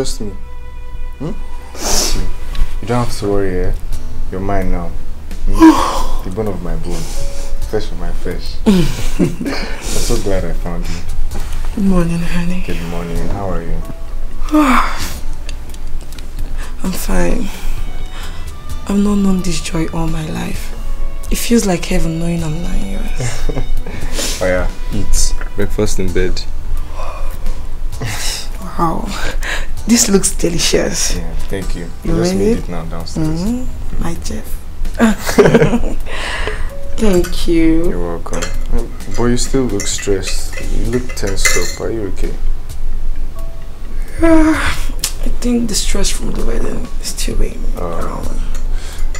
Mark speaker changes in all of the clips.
Speaker 1: just me. Hmm? You don't have to worry, yeah? You're mine now. Hmm? the bone of my bone. Flesh of my flesh. I'm so glad I found you.
Speaker 2: Good morning, honey.
Speaker 1: Good morning. How are you?
Speaker 2: I'm fine. I've not known this joy all my life. It feels like heaven knowing I'm nine years.
Speaker 1: Oh yeah, eat. Breakfast in bed.
Speaker 2: Wow. This looks delicious.
Speaker 1: Yeah, thank you.
Speaker 2: You
Speaker 1: just
Speaker 2: made it?
Speaker 1: it now downstairs.
Speaker 2: Mhm. My chef. Thank you.
Speaker 1: You're welcome. Um, But you still look stressed. You look tensed up. Are you okay?
Speaker 2: I think the stress from the wedding is still weighing me
Speaker 1: Uh,
Speaker 2: down.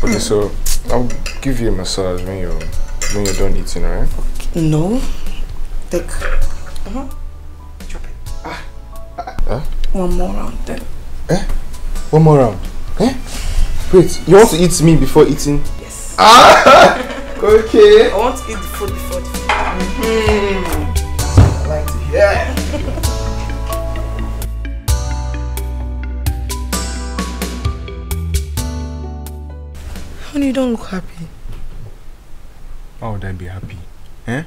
Speaker 1: Okay, so I'll give you a massage when you're when you're done eating, alright?
Speaker 2: No. Take. Uh-huh. Drop it.
Speaker 1: Huh?
Speaker 2: One more round then. Eh?
Speaker 1: One more round. Eh? Wait, you want to eat me before eating?
Speaker 2: Yes. Ah!
Speaker 1: okay.
Speaker 2: I want to eat the food before the food. Mm-hmm. I like to hear. Honey, you don't look happy.
Speaker 1: How would I be happy? Eh?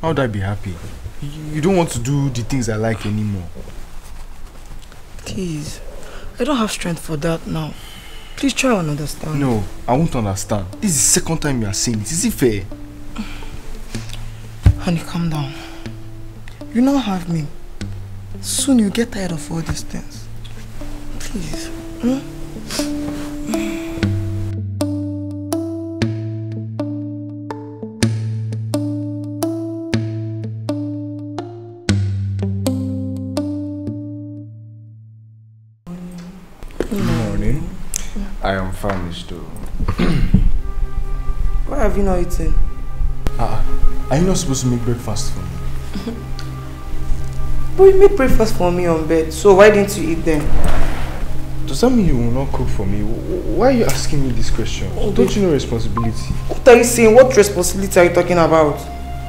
Speaker 1: How would I be happy? You, you don't want to do the things I like anymore.
Speaker 2: Please. I don't have strength for that now. Please try and understand.
Speaker 1: No, I won't understand. This is the second time you are saying it. Is it fair?
Speaker 2: Honey, calm down. You now have me. Soon you get tired of all these things. Please. Hmm?
Speaker 1: Though.
Speaker 2: Why have you not eaten?
Speaker 1: Ah, are you not supposed to make breakfast for me?
Speaker 2: But you made breakfast for me on bed, so why didn't you eat then?
Speaker 1: Does that mean you will not cook for me? Why are you asking me this question? Don't you know responsibility?
Speaker 2: What are you saying? What responsibility are you talking about?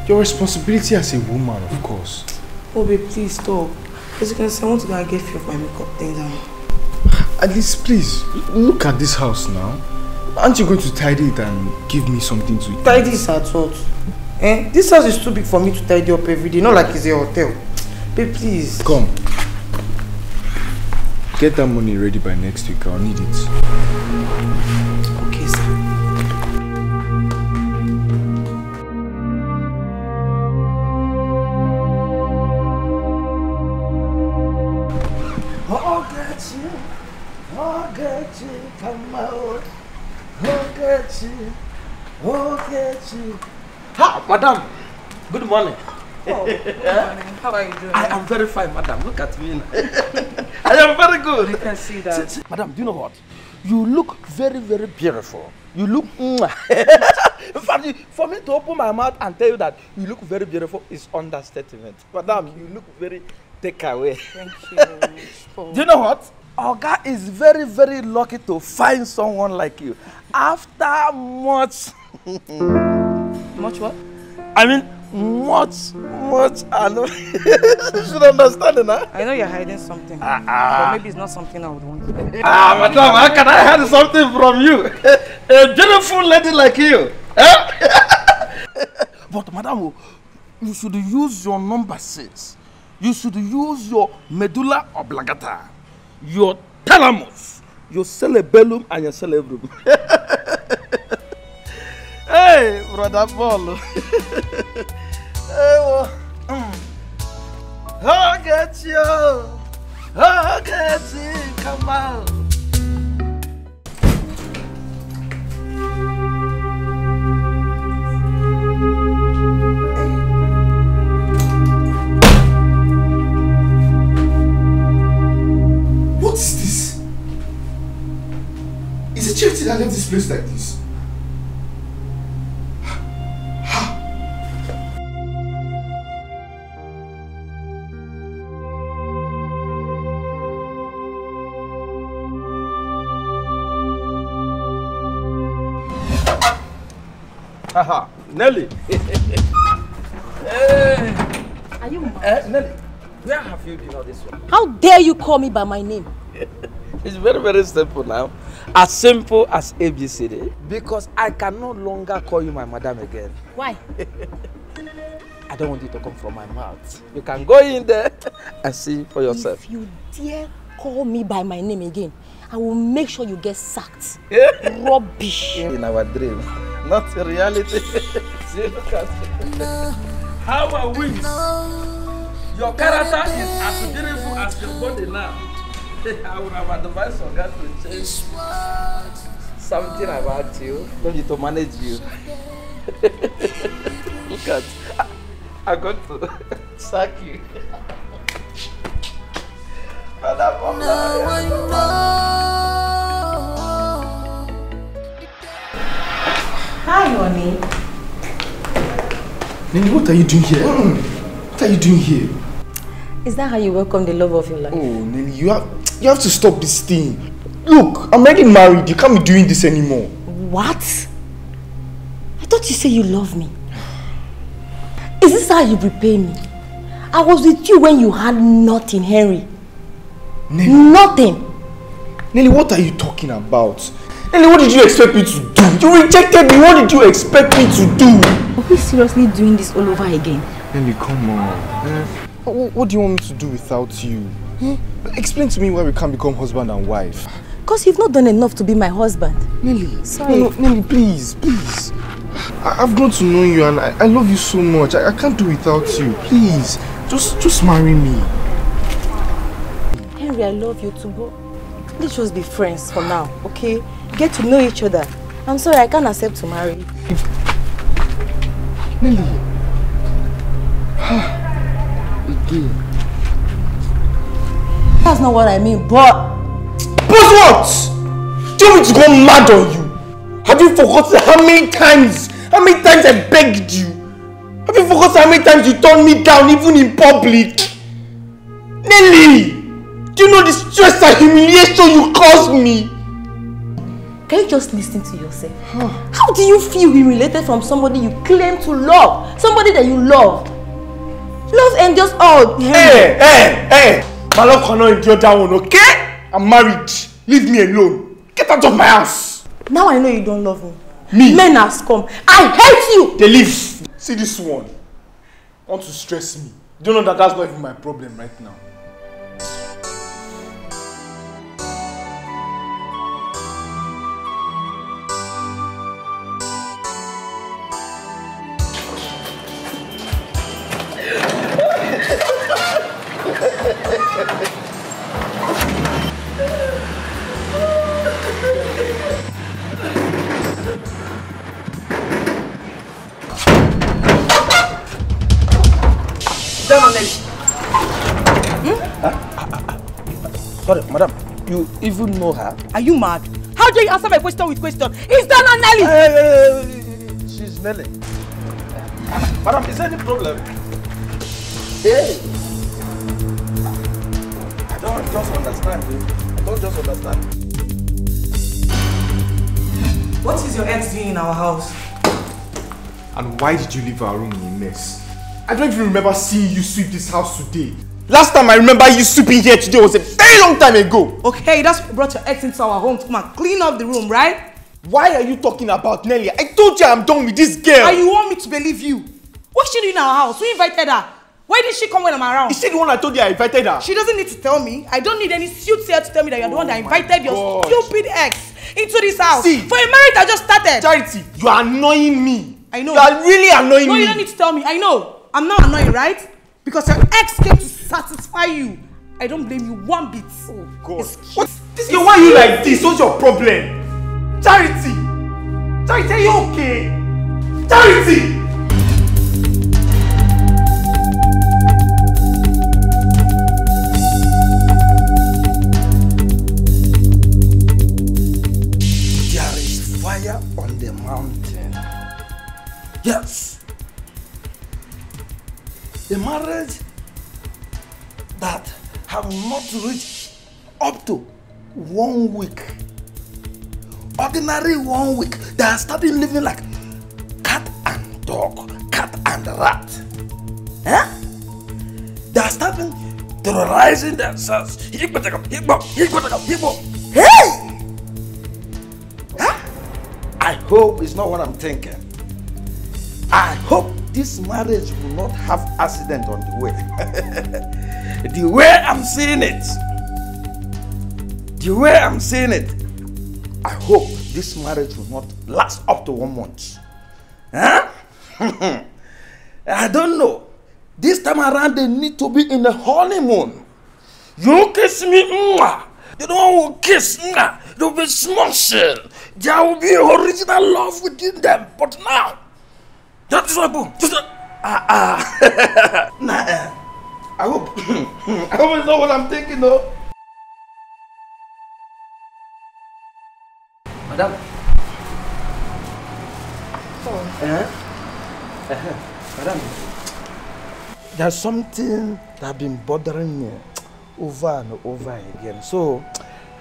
Speaker 1: Your responsibility as a woman, of course.
Speaker 2: Oh babe, please stop. As you can see, I want to go and get few of my makeup things and
Speaker 1: At least, please, look at this house now. Aren't you going to tidy it and give me something to eat?
Speaker 2: tidy is at what? Eh? This house is too big for me to tidy up every day, not like it's a hotel. Babe, please.
Speaker 1: Come. Get that money ready by next week. I'll need it.
Speaker 3: Madam. Good morning.
Speaker 2: How are you doing?
Speaker 3: I am very fine, madam. Look at me. now. I am very good.
Speaker 2: I can see that.
Speaker 3: See, see, madam, do you know what? You look very, very beautiful. You look. In fact, you- for me to open my mouth and tell you that you look very beautiful is understatement. Madam, you look very take away.
Speaker 2: Thank you.
Speaker 3: Do you know what? Oga is very, very lucky to find someone like you. After much,
Speaker 2: Much what?
Speaker 3: I mean, much, much, I know. you should understand it now.
Speaker 2: I know you're hiding something.
Speaker 3: Ah,
Speaker 2: But
Speaker 3: ah.
Speaker 2: maybe it's not something I would want.
Speaker 3: Ah, madam, how can I hide something from you? A beautiful lady like you. Eh? but, madam, oh, you should use your number six. You should use your medulla oblongata, your thalamus, your cerebellum, and your cerebrum. Hey, brother Paul. hey, mm. I'll get you. I'll get you. Come on.
Speaker 1: What is this? Is it charity that left this place like this?
Speaker 3: Haha, Nelly. Eh, eh, eh.
Speaker 4: Are you mad?
Speaker 3: Eh, Nelly, where have you been all this while?
Speaker 4: How dare you call me by my name?
Speaker 3: It's very, very simple now. As simple as ABCD. Because I can no longer call you my madam again.
Speaker 4: Why?
Speaker 3: I don't want you to come from my mouth. You can go in there and see for yourself.
Speaker 4: If you dare call me by my name again, I will make sure you get sacked. Rubbish.
Speaker 3: In our dream, not in reality. see, look at How I wish your character is as beautiful as your body now. I would have advised your guy to change something about you, maybe to manage you. look at I, I'm going to sack you. Madam, I'm
Speaker 5: Now I
Speaker 4: Hi, honey.
Speaker 1: Nini, what are you doing here? Mm. What are you doing here?
Speaker 4: Is that how you welcome the love of your life?
Speaker 1: Oh, Nini, you have you have to stop this thing. Look, I'm already married. You can't be doing this anymore.
Speaker 4: What? I thought you said you love me. Is this how you repay me? I was with you when you had nothing, Henry.
Speaker 1: Nelly,
Speaker 4: Nothing.
Speaker 1: Nelly, what are you talking about? Nelly, what did you expect me to do? You rejected me. What did you expect me to do?
Speaker 4: Are we seriously doing this all over again?
Speaker 1: Nelly, come on. Eh? What, what do you want me to do without you? Eh? Explain to me why we can't become husband and wife.
Speaker 4: Because you've not done enough to be my husband.
Speaker 1: Nelly,
Speaker 4: Sorry.
Speaker 1: No, no, Nelly, please, please. I, I've grown to know you and I, I love you so much. I, I can't do without you. Please, just just marry me.
Speaker 4: Henry, I love you too, but let's just be friends for now, okay? Get to know each other. I'm sorry, I can't accept to marry.
Speaker 1: Nelly. Again.
Speaker 4: Ah, That's not what I mean, but
Speaker 1: But what? Do you want me to go mad on you? Have you forgotten how many times, how many times I begged you? Have you forgotten how many times you turned me down even in public? Nelly! Do you know the stress and humiliation you caused me?
Speaker 4: Can you just listen to yourself? How do you feel humiliated from somebody you claim to love? Somebody that you love? Love endures all.
Speaker 1: Hey, hey, hey! My love cannot endure that one, okay? I'm married. Leave me alone. Get out of my house.
Speaker 4: Now I know you don't love me.
Speaker 1: Me?
Speaker 4: Men has come. I hate you!
Speaker 1: They leave. See this one. Want to stress me. Do you know that that's not even my problem right now?
Speaker 3: Even know her?
Speaker 2: Are you mad? How do you answer my question with question? Is that not Nelly?
Speaker 3: Hey, she's Nelly. Madam, is there any problem? Hey! I don't just understand. eh. I don't just understand.
Speaker 6: What is your ex doing in our house?
Speaker 1: And why did you leave our room in a mess? I don't even remember seeing you sweep this house today. Last time I remember you sweeping here today was a very long time ago.
Speaker 2: Okay, that's why you brought your ex into our home to come and clean up the room, right?
Speaker 1: Why are you talking about Nelly? I told you I'm done with this girl.
Speaker 2: And you want me to believe you? What's she doing in our house? Who invited her? Why did she come when I'm around?
Speaker 7: Is she the one I told you I invited her?
Speaker 2: She doesn't need to tell me. I don't need any here to tell me that you're the one that invited your
Speaker 7: God.
Speaker 2: stupid ex into this house.
Speaker 7: See.
Speaker 2: For a marriage that just started.
Speaker 7: Charity, you are annoying me.
Speaker 2: I know.
Speaker 7: You are really annoying
Speaker 2: No,
Speaker 7: me.
Speaker 2: you don't need to tell me. I know. I'm not annoying, right? Because your ex came to satisfy you. I don't blame you one bit. Oh
Speaker 7: God.
Speaker 2: It's
Speaker 7: What? This girl, why are you like this? What's your problem? Charity! Charity, are you okay? Charity!
Speaker 3: There is fire on the mountain. Yes. A marriage that have not reached up to one week. Ordinary one week. They are starting living like cat and dog, cat and rat. Eh? They are starting terrorizing themselves. Hey! I hope it's not what I'm thinking. I hope this marriage will not have accident on the way. the way I'm seeing it, the way I'm seeing it, I hope this marriage will not last up to one month. Huh? I don't know. This time around, they need to be in the honeymoon. You kiss me, mwah. The one who kiss, mwah. There will be smashing. There will be original love within them. But now, that is what boom. Just ah ah. nah, eh. I hope. I hope it's not what I'm thinking, though. Madam. Eh? Eh, Madam. There's something that been bothering me over and over again. So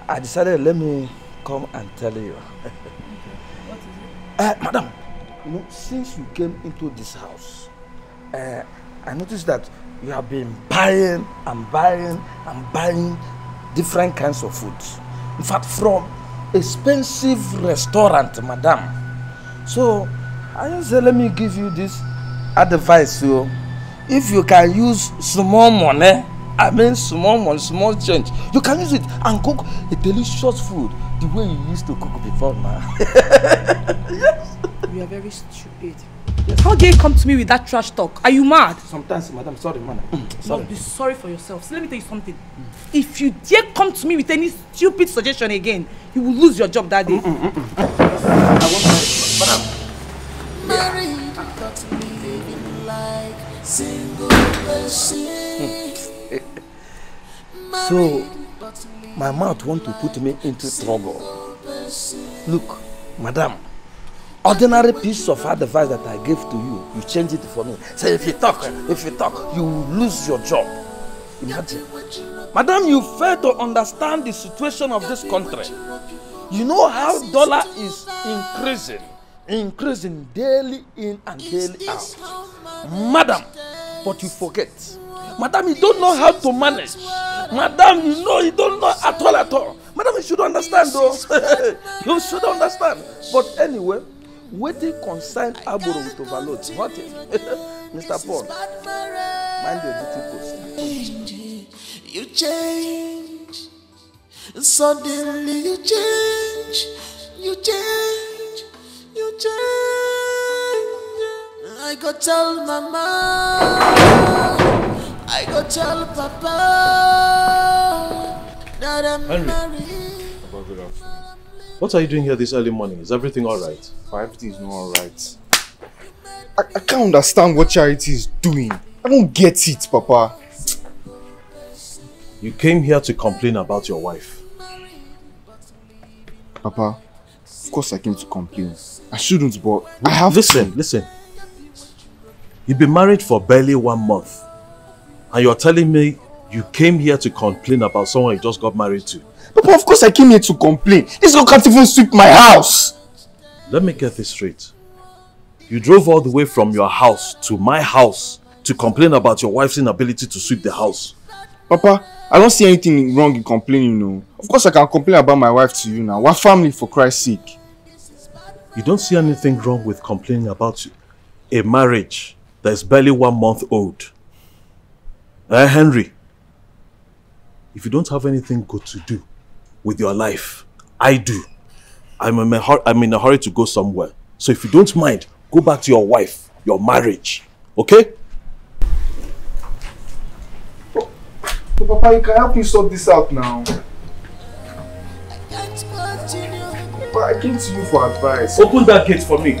Speaker 3: I decided let me come and tell you. uh, madam, you know, since you came into this house, uh, I noticed that you have been buying and buying and buying different kinds of foods. In fact, from expensive restaurant, madam. So I just say, let me give you this advice. So, if you can use small money, I mean small money, small change, you can use it and cook a delicious food the way you used to cook before now.
Speaker 2: You are very stupid. How dare you come to me with that trash talk? Are you mad?
Speaker 3: Sometimes, madam, sorry, madam.
Speaker 2: Mm, you
Speaker 3: sorry.
Speaker 2: must be sorry for yourself. So let me tell you something. If you dare come to me with any stupid suggestion again, you will lose your job that day.
Speaker 5: Mm, mm, Married but living like single person. Eh, eh.
Speaker 3: So, my mouth want to put me into trouble. Look, madam, ordinary piece of advice that I gave to you, you change it for me. Say if you talk, if you talk, you lose your job. Imagine. Madam, you fail to understand the situation of this country. You know how dollar is increasing, increasing daily in and daily out. Madam, but you forget. Madam, you don't know how to manage. Madam, you know you don't know at all at all. Madam, you should understand though. you should understand. But anyway, wetin concern agboro with overload nothing. Mr. Paul, mind your duty post.
Speaker 5: You change. Suddenly you change. You change. You change. I go tell mama. I go tell papa that I'm married.
Speaker 1: About good afternoon.
Speaker 8: What are you doing here this early morning? Is everything all right?
Speaker 1: Everything is not alright. I, I can't understand what Charity is doing. I don't get it, Papa.
Speaker 8: You came here to complain about your wife.
Speaker 1: Papa, of course I came to complain. I shouldn't, but I ah, have
Speaker 8: listen,
Speaker 1: to.
Speaker 8: listen. You've been married for barely one month. And you're telling me you came here to complain about someone you just got married to.
Speaker 1: Papa, of course I came here to complain. This girl can't even sweep my house.
Speaker 8: Let me get this straight. You drove all the way from your house to my house to complain about your wife's inability to sweep the house.
Speaker 1: Papa, I don't see anything wrong in complaining, no. Of course I can complain about my wife to you now. We're family for Christ's sake.
Speaker 8: You don't see anything wrong with complaining about a marriage that is barely one month old. Eh, Henry, if you don't have anything good to do with your life, I do. I'm in a, hur- I'm in a hurry to go somewhere. So if you don't mind, go back to your wife, your marriage. Okay?
Speaker 1: But Papa, you can help me sort this out now.
Speaker 5: Can't continue.
Speaker 1: But I came to you for advice.
Speaker 8: Open that gate for me.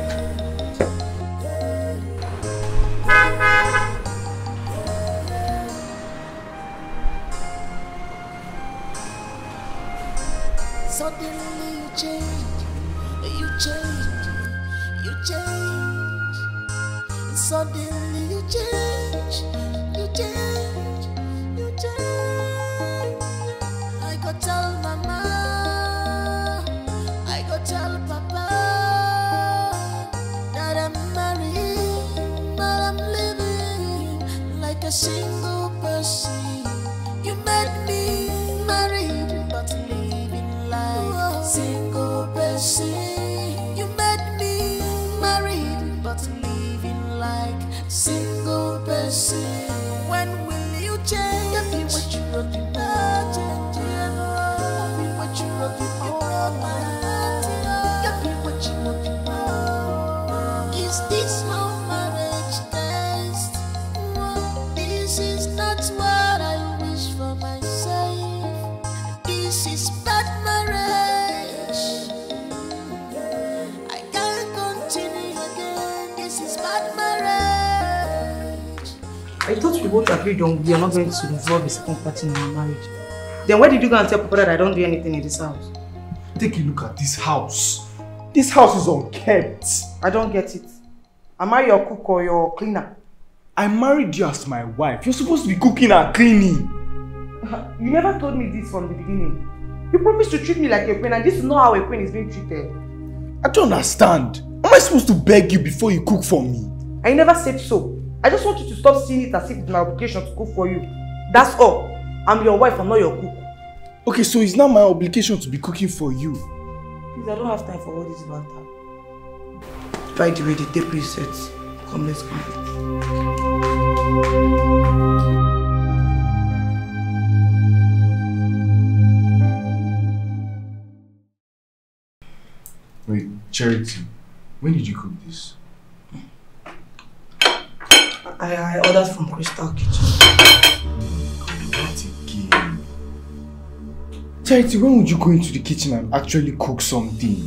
Speaker 5: Suddenly you change, you change, you change. I go tell mama, I go tell papa that I'm married, but I'm living like a single person. You made me
Speaker 2: both agreed on we are not going to involve a second party in our marriage. Then why did you go and tell Papa that I don't do anything in this house?
Speaker 1: Take a look at this house. This house is unkept.
Speaker 2: I don't get it. Am I your cook or your cleaner?
Speaker 1: I married you as my wife. You're supposed to be cooking and cleaning.
Speaker 2: You never told me this from the beginning. You promised to treat me like a queen and this is not how a queen is being treated.
Speaker 1: I don't understand. Am I supposed to beg you before you cook for me?
Speaker 2: I never said so. I just want you to stop seeing it as if it's my obligation to cook for you. That's all. I'm your wife, I'm not your cook.
Speaker 1: Okay, so it's not my obligation to be cooking for you.
Speaker 2: Please, I don't have time for all this banter. By the way, the tape is set. Come, let's go.
Speaker 1: Wait, Charity, when did you cook this?
Speaker 2: I, I ordered from Crystal Kitchen.
Speaker 1: What again? Charity, when would you go into the kitchen and actually cook something?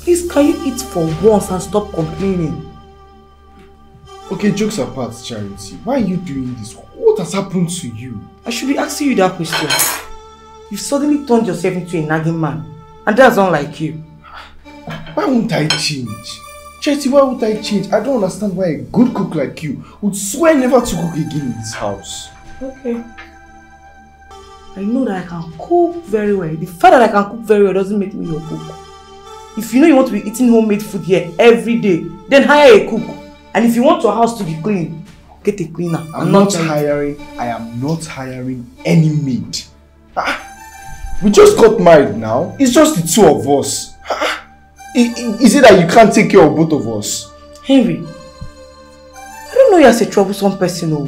Speaker 2: Please, can you eat for once and stop complaining?
Speaker 1: Okay, jokes apart, Charity. Why are you doing this? What has happened to you?
Speaker 2: I should be asking you that question. You've suddenly turned yourself into a nagging man. And that's unlike you.
Speaker 1: Why won't I change? Charity, why would I change? I don't understand why a good cook like you would swear never to cook again in this house.
Speaker 2: Okay. I know that I can cook very well. The fact that I can cook very well doesn't make me your cook. If you know you want to be eating homemade food here every day, then hire a cook. And if you want your house to be clean, get a cleaner.
Speaker 1: I'm not hiring, I am not hiring any maid. Ah, we just got married now. It's just the two of us. Ah, Is it that you can't take care of both of us?
Speaker 2: Henry, I don't know you as a troublesome person. Oh.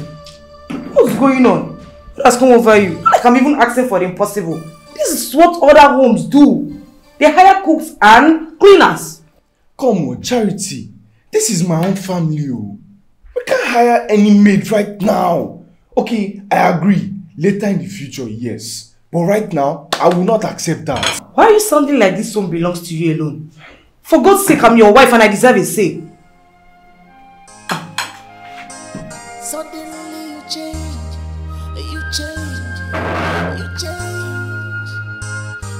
Speaker 2: What's going on? What has come over you? Not Like I'm even asking for the impossible. This is what other homes do. They hire cooks and cleaners.
Speaker 1: Come on, Charity. This is my own family. Oh. We can't hire any maid right now. Okay, I agree. Later in the future, yes. But right now, I will not accept that.
Speaker 2: Why are you sounding like this home belongs to you alone? For God's sake, I'm your wife and I deserve a say.
Speaker 5: Suddenly you change, you change, you change.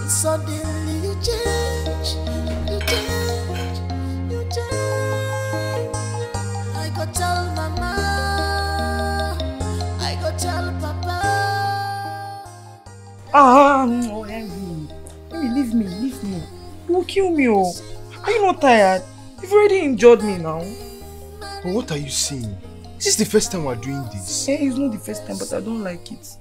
Speaker 5: Suddenly you change, you change, you change. I go tell mama, I go tell papa.
Speaker 2: Ah, no, Henry. Henry, leave me, leave me. You will kill me, oh. Are you not tired? You've already injured me now.
Speaker 1: But what are you saying? This is this the first time we're doing this?
Speaker 2: Eh, it's not the first time, but I don't like it.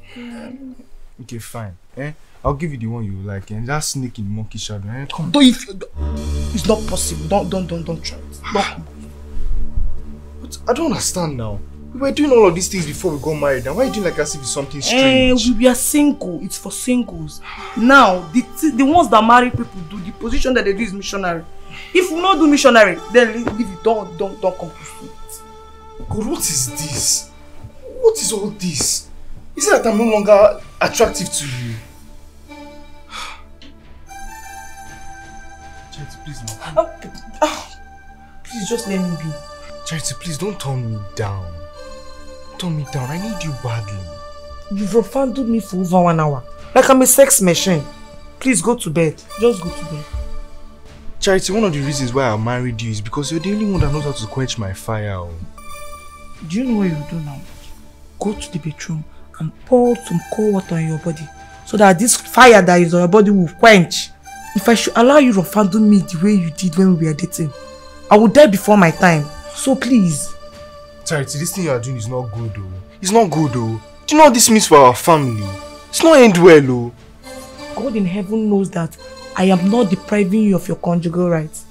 Speaker 1: Okay, fine. Eh? I'll give you the one you like. And that snake in monkey shadow. Eh? Come.
Speaker 2: Don't if it's not possible. Don't don't don't don't try it. Don't.
Speaker 1: But I don't understand now. We were doing all of these things before we got married. Now why are you doing like as if it's something strange?
Speaker 2: Eh,
Speaker 1: strange?
Speaker 2: we are single. It's for singles. Now, the the ones that marry people do the position that they do is missionary. If we not do missionary, then leave leave it. Don't don't don't come to.
Speaker 1: God, what is this? What is all this? Is it that I'm no longer attractive to you? Charity, please now.
Speaker 2: Ah, p- ah, Please just let me be.
Speaker 1: Charity, please don't turn me down. Turn me down. I need you badly.
Speaker 2: You've offended me for over one hour. Like I'm a sex machine. Please go to bed. Just go to bed.
Speaker 1: Charity, one of the reasons why I married you is because you're the only one that knows how to quench my fire. oh.
Speaker 2: Do you know what you do now? Go to the bedroom and pour some cold water on your body so that this fire that is on your body will quench. If I should allow you to handle me the way you did when we were dating, I would die before my time. So please.
Speaker 1: Charity, this thing you are doing is not good, oh. It's not good, oh. Do you know what this means for our family? It's not end well, oh.
Speaker 2: God in heaven knows that I am not depriving you of your conjugal rights.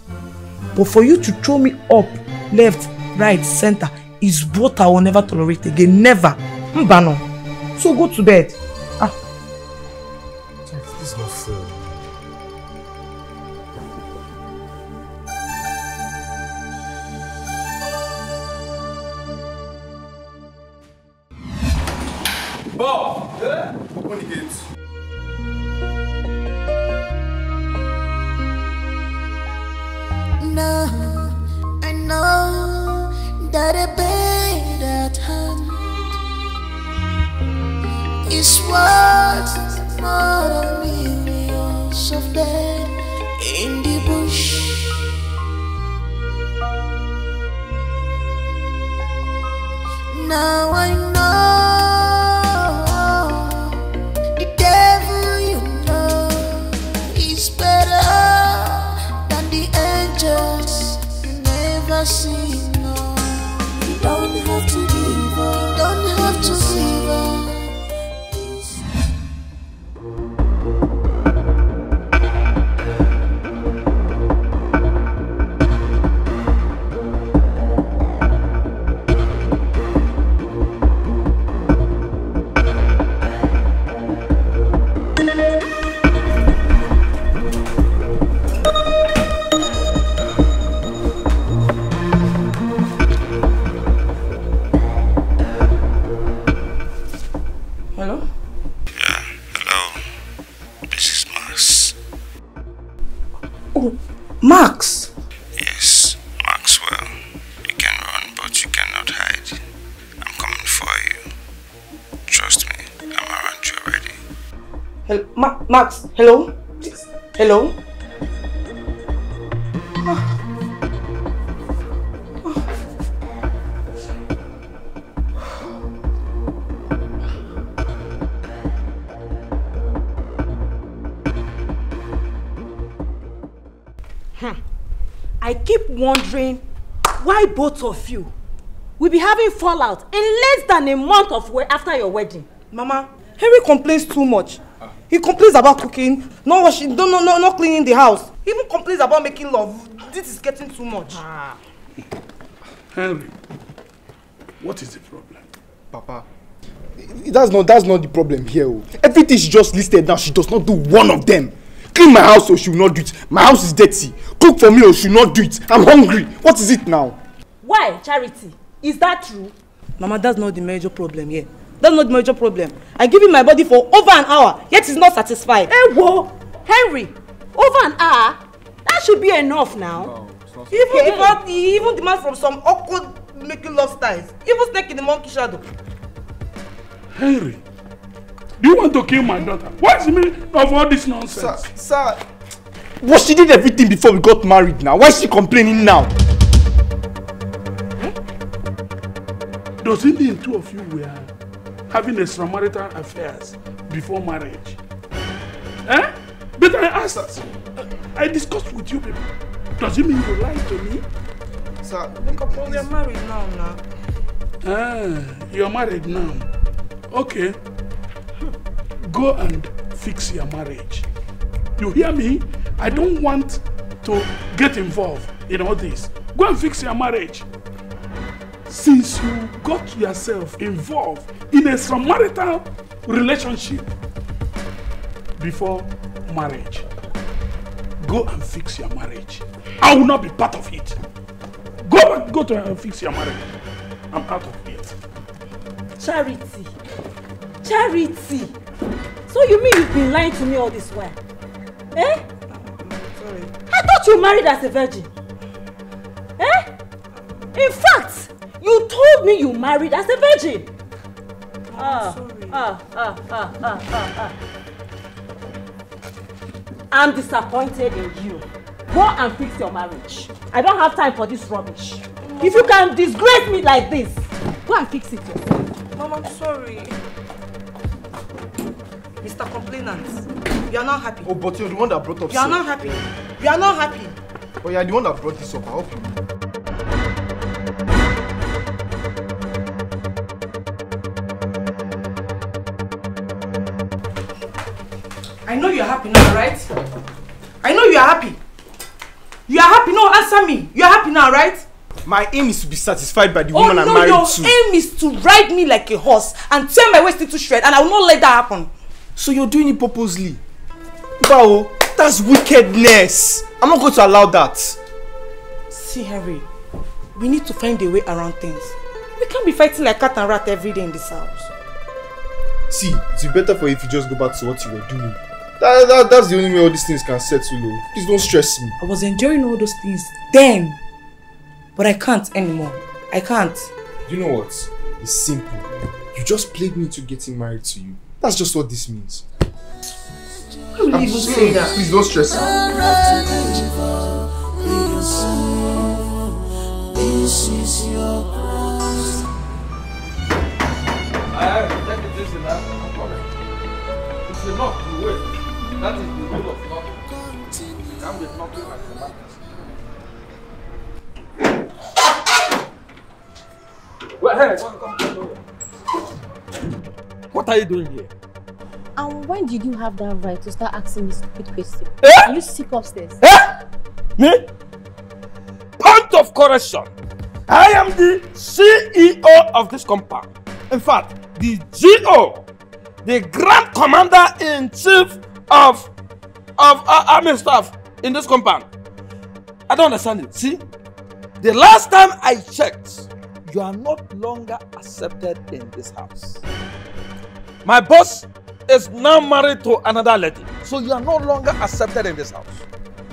Speaker 2: But for you to throw me up, left, right, center is what I will never tolerate again. Never. Mbano. So go to bed. Hello? Hello?
Speaker 4: I keep wondering why both of you will be having fallout in less than a month of we after your wedding.
Speaker 2: Mama, Henry complains too much. He complains about cooking, not washing, no, no, no, not cleaning the house. He even complains about making love. This is getting too much.
Speaker 7: Henry, what is the problem?
Speaker 1: Papa. That's not that's not the problem here. oh. Everything she just listed now, she does not do one of them. Clean my house or she will not do it. My house is dirty. Cook for me or she will not do it. I'm hungry. What is it now?
Speaker 4: Why, Charity? Is that true?
Speaker 2: Mama, that's not the major problem here. That's not the major problem. I give him my body for over an hour, yet he's not satisfied.
Speaker 4: Hey, whoa! Henry, over an hour? That should be enough now.
Speaker 2: He even demand, he even demand from some awkward making love styles. Even snake in the monkey shadow.
Speaker 7: Henry, do you want to kill my daughter? What's the meaning of all this nonsense?
Speaker 1: Sir, sir. But she did everything before we got married now. Why is she complaining now?
Speaker 7: Does it mean two of you were having extramarital affairs before marriage? Eh? But I asked us. I discussed with you people. Does it mean you lied to me?
Speaker 1: Sir,
Speaker 2: But we are married now, now.
Speaker 7: Ah, you're married now. Okay. Go and fix your marriage. You hear me? I don't want to get involved in all this. Go and fix your marriage.
Speaker 9: Since you got yourself involved in a extramarital relationship before marriage, go and fix your marriage. I will not be part of it. Go back, go to and fix your marriage. I'm out of it.
Speaker 4: Charity. Charity. So you mean you've been lying to me all this while? Eh?
Speaker 10: Sorry.
Speaker 4: I thought you married as a virgin. Eh? In fact, you told me you married as a virgin. Ah, ah, ah, ah, ah, ah, ah. I'm disappointed in you. Go and fix your marriage. I don't have time for this rubbish. If you can disgrace me like this, go and fix it yourself.
Speaker 2: Mom, I'm sorry. Mr. Complainant, you are not happy.
Speaker 1: Oh, but you're the one that brought up
Speaker 2: You are
Speaker 1: sex.
Speaker 2: not happy. You are not happy.
Speaker 1: Oh, you're the one that brought this up. I hope you.
Speaker 2: I know you're happy now, right? I know you are happy. You are happy. No, answer me. You are happy now, right?
Speaker 1: My aim is to be satisfied by the
Speaker 2: Oh
Speaker 1: woman
Speaker 2: no,
Speaker 1: I'm married
Speaker 2: your
Speaker 1: to.
Speaker 2: aim is to ride me like a horse and tear my waist into shreds and I will not let that happen.
Speaker 1: So you're doing it purposely. Bao, that's wickedness. I'm not going to allow that.
Speaker 2: See, Henry, we need to find a way around things. We can't be fighting like cat and rat every day in this house.
Speaker 1: See, it's better for you if you just go back to what you were doing. That, that, that's the only way all these things can settle. oh. Please don't stress me.
Speaker 2: I was enjoying all those things then, but I can't anymore. I can't.
Speaker 1: You know what? It's simple. You just played me into getting married to you. That's just what this means.
Speaker 2: Why would you even say that?
Speaker 1: Please don't stress me.
Speaker 5: This is your cross.
Speaker 3: Take it easy now. I'm coming. It's enough. That is the rule of knocking. You can't be knocking like a man. Well, hey, come, come, come. What are you doing here?
Speaker 4: And when did you have that right to start asking me stupid questions?
Speaker 3: Eh?
Speaker 4: Are you sick upstairs?
Speaker 3: Eh? Me? Point of correction. I am the CEO of this compound. In fact, the GO, the Grand Commander in Chief of of uh, army staff in this compound. I don't understand it. See, the last time I checked, you are not longer accepted in this house. My boss is now married to another lady, so you are no longer accepted in this house.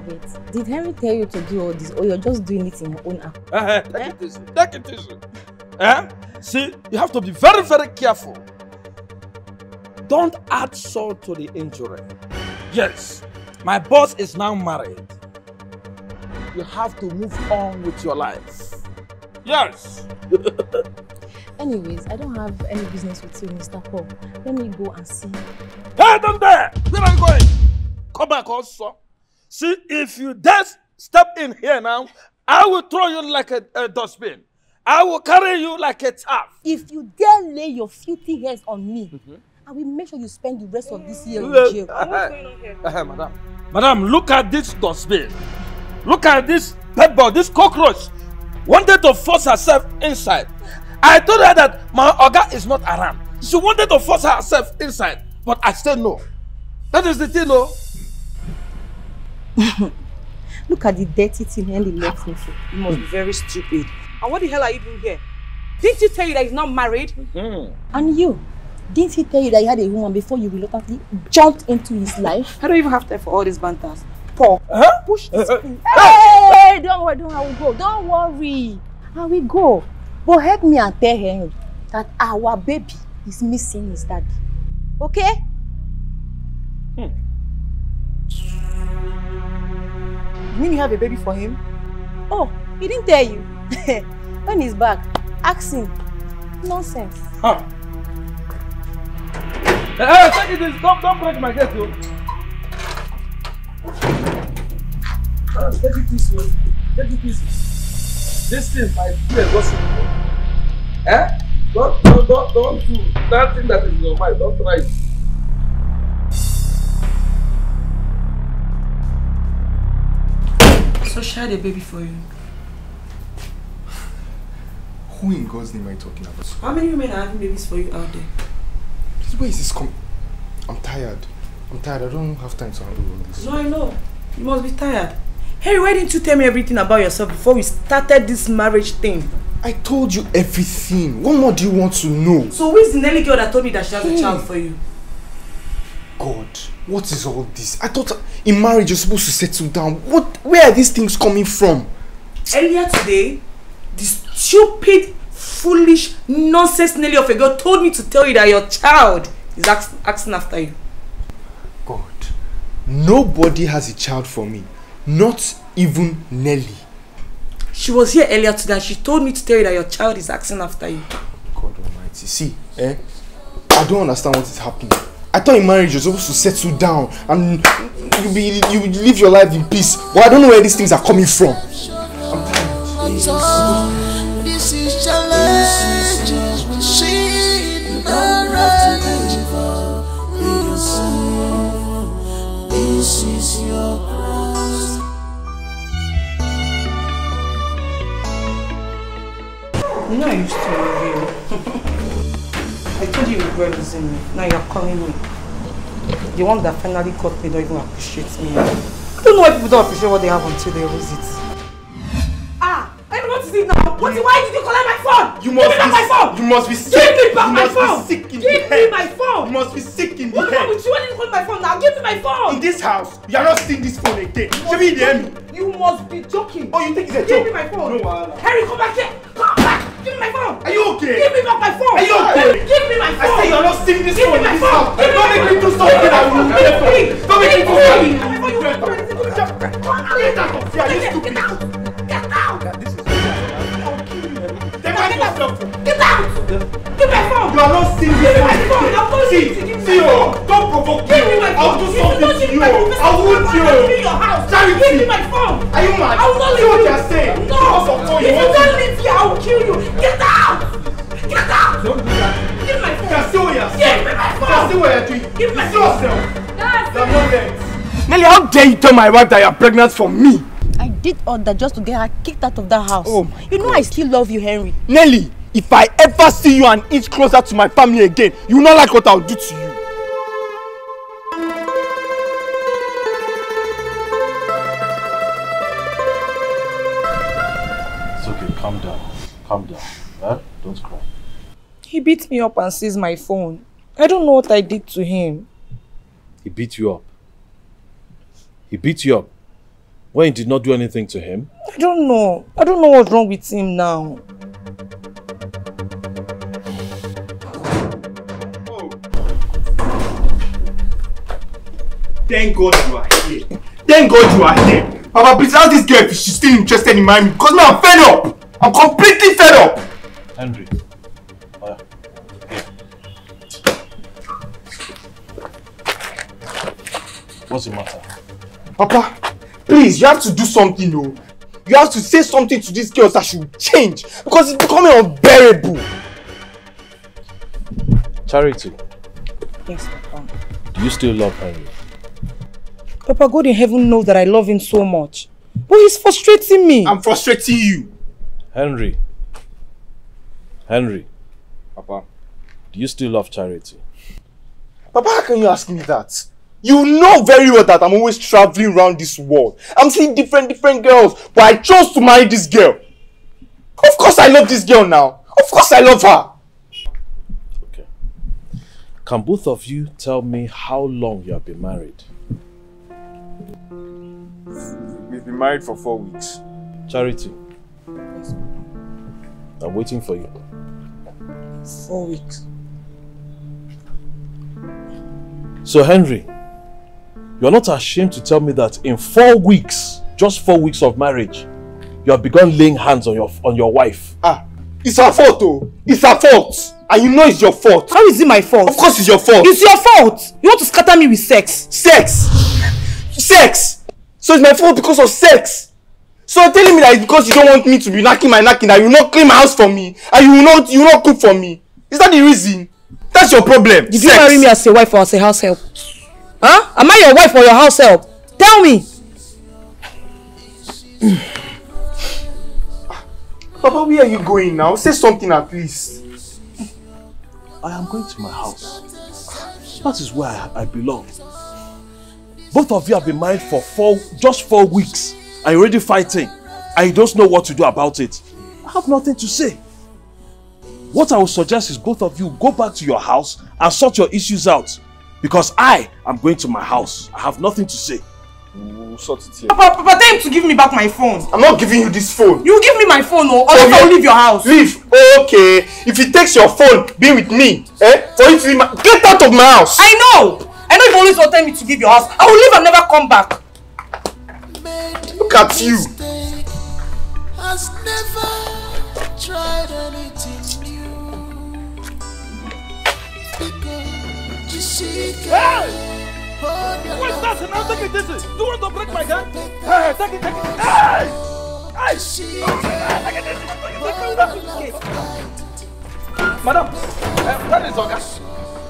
Speaker 4: Wait, did Henry tell you to do all this or you're just doing it in your own act?
Speaker 3: Eh, take it easy. Take it easy. Eh? See, you have to be very, very careful. Don't add salt to the injury. Yes, my boss is now married. You have to move on with your life. Yes.
Speaker 4: Anyways, I don't have any business with you, Mr. Paul. Let me go and see.
Speaker 3: Hey, down there! Where are you going? Come back also. See, if you dare step in here now, I will throw you like a, a dustbin. I will carry you like a tap.
Speaker 4: If you dare lay your filthy hands on me, mm-hmm. I will make sure you spend the rest of this year in
Speaker 3: Look,
Speaker 4: jail.
Speaker 3: uh, madam, madam, look at this dustbin. Look at this bedbug, this cockroach. Wanted to force herself inside. I told her that my oga is not around. She wanted to force herself inside, but I said no. That is the thing, no.
Speaker 4: Look at the dirty thing Henry left me for.
Speaker 2: You must be very stupid. And what the hell are you doing here? Didn't you tell you that he's not married?
Speaker 4: And you, didn't he tell you that you had a woman before you reluctantly jumped into his life?
Speaker 2: I don't even have time for all these banters. Paul,
Speaker 3: Huh?
Speaker 2: push this thing.
Speaker 4: Hey, don't worry, don't worry, I will go. Don't worry, I will go. But help me and tell Henry that our baby is missing his daddy. Okay?
Speaker 2: You mean you have a baby for him?
Speaker 4: Oh, he didn't tell you. when he's back, ask him. Nonsense.
Speaker 3: Huh. Hey, take it easy. Don't, don't break my gate, yo. Ah, Take it easy, yo. Take it easy. This thing might be a gossip. Eh? Don't, don't, don't, don't do that thing that is in your mind. Don't try it.
Speaker 2: So she had a baby for you.
Speaker 1: Who in God's name are you talking about?
Speaker 2: How many women are having babies for you out there?
Speaker 1: Where is this com- I'm tired. I'm tired. I don't have time to handle all this.
Speaker 2: No, I know. You must be tired. Harry, why didn't you tell me everything about yourself before we started this marriage thing?
Speaker 1: I told you everything. What more do you want to know?
Speaker 2: So who is the Nelly girl that told me that she has a child for you?
Speaker 1: God, what is all this? I thought in marriage you're supposed to settle down. What? Where are these things coming from?
Speaker 2: Earlier today, this stupid, foolish, nonsense Nelly of a girl told me to tell you that your child is ask, asking after you.
Speaker 1: God, nobody has a child for me. Not even Nelly.
Speaker 2: She was here earlier today and she told me to tell you that your child is asking after you.
Speaker 1: God Almighty. See, eh? I don't understand what is happening. I thought in marriage you're supposed to settle down and you be you live your life in peace. But I don't know where these things are coming from.
Speaker 5: What's up? This is challenge. She marriage.
Speaker 2: I to you. I told you you were losing me. Now you're calling me. The one that finally caught me don't even appreciate me. I don't know why people don't appreciate what they have until they lose it. Ah! I don't want to see it now. What, why did you collect my phone?
Speaker 1: You
Speaker 2: Give
Speaker 1: must
Speaker 2: me back
Speaker 1: be
Speaker 2: my phone!
Speaker 1: You must be sick.
Speaker 2: Give me back
Speaker 1: you
Speaker 2: my
Speaker 1: must
Speaker 2: phone!
Speaker 1: Be sick in
Speaker 2: Give
Speaker 1: the
Speaker 2: me
Speaker 1: head.
Speaker 2: my phone!
Speaker 1: You must be sick in the
Speaker 2: What's
Speaker 1: head.
Speaker 2: wrong with you? Why did you call my phone now? Give me my phone!
Speaker 1: In this house, you are not seeing this phone again. Should we hear me?
Speaker 2: You must be joking.
Speaker 1: Oh, you think it's a
Speaker 2: Give
Speaker 1: joke?
Speaker 2: me my phone.
Speaker 1: No, wahala.
Speaker 2: Harry, come back here. Come back. Give me my phone.
Speaker 1: Are you okay?
Speaker 2: Give me back my phone.
Speaker 1: Are you okay?
Speaker 2: Give me my phone.
Speaker 1: I say you're not seeing this
Speaker 2: Give
Speaker 1: phone
Speaker 2: me
Speaker 1: in this
Speaker 2: phone.
Speaker 1: house.
Speaker 2: Give
Speaker 1: Don't make me do something I will.
Speaker 2: Give me.
Speaker 1: Don't make me do
Speaker 2: Give
Speaker 1: something.
Speaker 2: me. Give me.
Speaker 1: Get out you.
Speaker 2: Get out. Get out. Get out. Give me my phone.
Speaker 1: You are not seeing
Speaker 2: Give me my phone. I'm going to give me
Speaker 1: don't provoke me.
Speaker 2: Give me
Speaker 1: do
Speaker 2: you
Speaker 1: something to you. I
Speaker 2: I'm
Speaker 1: you. Charity.
Speaker 2: Give me my phone.
Speaker 1: Are you mad?
Speaker 2: I will not leave you. No.
Speaker 1: Because of phone, you
Speaker 2: If you don't leave here, I will kill you. Get out. Get out.
Speaker 1: Don't do that.
Speaker 2: Give me my phone.
Speaker 1: You
Speaker 2: Give me my
Speaker 1: You
Speaker 2: phone. Give me my phone.
Speaker 1: yourself.
Speaker 2: That's.
Speaker 11: Nelly, how dare you tell my wife that you're pregnant for me?
Speaker 4: I did all that just to get her kicked out of that house.
Speaker 11: Oh my
Speaker 4: you know I still love you, Henry.
Speaker 11: Nelly, if I ever see you an inch closer to my family again, you will not like what I'll do to you.
Speaker 8: It's okay, calm down. Calm down. Huh? Don't cry.
Speaker 2: He beat me up and seized my phone. I don't know what I did to him.
Speaker 8: He beat you up. He beat you up when you did not do anything to him.
Speaker 2: I don't know. I don't know what's wrong with him now.
Speaker 11: Thank God you are here. Thank God you are here. Papa, please ask this girl if she's still interested in marrying me because now I'm fed up. I'm completely fed up.
Speaker 8: Henry. Uh. What's the matter?
Speaker 11: Papa, please, you have to do something, though. You have to say something to these girls that should change because it's becoming unbearable.
Speaker 8: Charity,
Speaker 2: Yes, Papa.
Speaker 8: do you still love Henry?
Speaker 2: Papa, God in heaven knows that I love him so much. But he's frustrating me.
Speaker 11: I'm frustrating you.
Speaker 8: Henry. Henry,
Speaker 1: Papa,
Speaker 8: do you still love Charity?
Speaker 11: Papa, how can you ask me that? You know very well that I'm always traveling around this world. I'm seeing different, different girls, but I chose to marry this girl. Of course I love this girl now. Of course I love her.
Speaker 8: Okay. Can both of you tell me how long you have been married?
Speaker 1: we've been married for four weeks.
Speaker 8: Charity. I'm waiting for you.
Speaker 2: Four weeks.
Speaker 8: So, Henry, you're not ashamed to tell me that in four weeks, just four weeks of marriage, you have begun laying hands on your on your wife.
Speaker 11: Ah, it's her fault, oh. It's her fault. And you know it's your fault.
Speaker 2: How is it my fault?
Speaker 11: Of course it's your fault.
Speaker 2: It's your fault. You want to scatter me with sex.
Speaker 11: Sex! Sex! So it's my fault because of sex. So you're telling me that it's because you don't want me to be knocking my knocking that you will not clean my house for me and you will not you will not cook for me. Is that the reason? That's your problem.
Speaker 2: Did you marry me as a wife or as a house help? Huh? Am I your wife or your house help? Tell me.
Speaker 11: Papa, where are you going now? Say something at least.
Speaker 8: I am going to my house. That is where I, I belong. Both of you have been married for four, just four weeks. Are you already fighting? I don't know what to do about it. I have nothing to say. What I would suggest is both of you go back to your house and sort your issues out. Because I am going to my house. I have nothing to say.
Speaker 11: We'll sort it here.
Speaker 2: Papa, Papa, tell him to give me back my phone.
Speaker 11: I'm not giving you this phone.
Speaker 2: You give me my phone, or
Speaker 11: Oh,
Speaker 2: else. I'll leave your house.
Speaker 11: Leave. Okay. If he takes your phone, be with me. Eh? For you to leave my... Get out of my house.
Speaker 2: I know. I know you've always wanted me to leave your house. I will leave and never come back.
Speaker 11: Look at you.
Speaker 5: Has never tried anything
Speaker 7: What's that? Now take it easy. Do you want to break my hand? Hey, take it, take it. Hey! Hey! Take it easy. Take it. Madam, uh, where is Oga?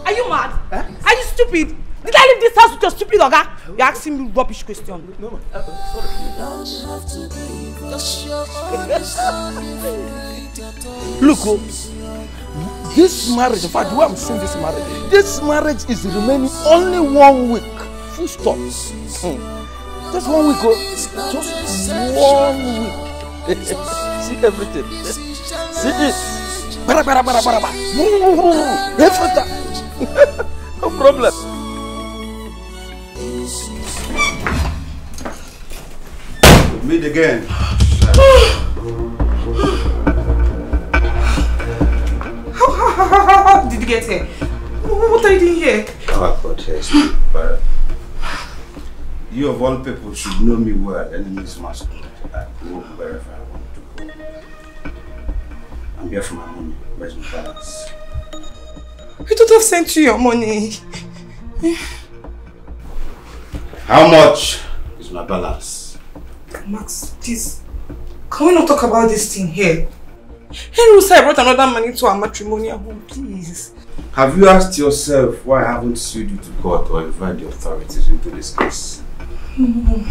Speaker 2: Are you mad? Are you stupid? I leave this house with your stupid oga? You're asking me rubbish question.
Speaker 7: No, no, uh, sorry.
Speaker 3: Look, oh, this marriage, in fact, the way I'm seeing this marriage, this marriage is remaining only one week. Full stop. Hmm. Just one week, oh. Just one week. See everything. See it. Bara, bara, bara, bara, bara. Everything. no problem.
Speaker 12: Meet again.
Speaker 2: How, how, how, how, how did you get here? What are you doing here?
Speaker 12: Oh, God, yes. But you of all people should know me well. Enemies must go. I go wherever I want to go. I'm here for my money. Where's my balance?
Speaker 2: I thought I've sent you your money.
Speaker 12: How much is my balance?
Speaker 2: Max, please. Can we not talk about this thing here? Henry said I brought another money to our matrimonial home, please.
Speaker 12: Have you asked yourself why I haven't sued you to court or invited the authorities into this case?
Speaker 2: No.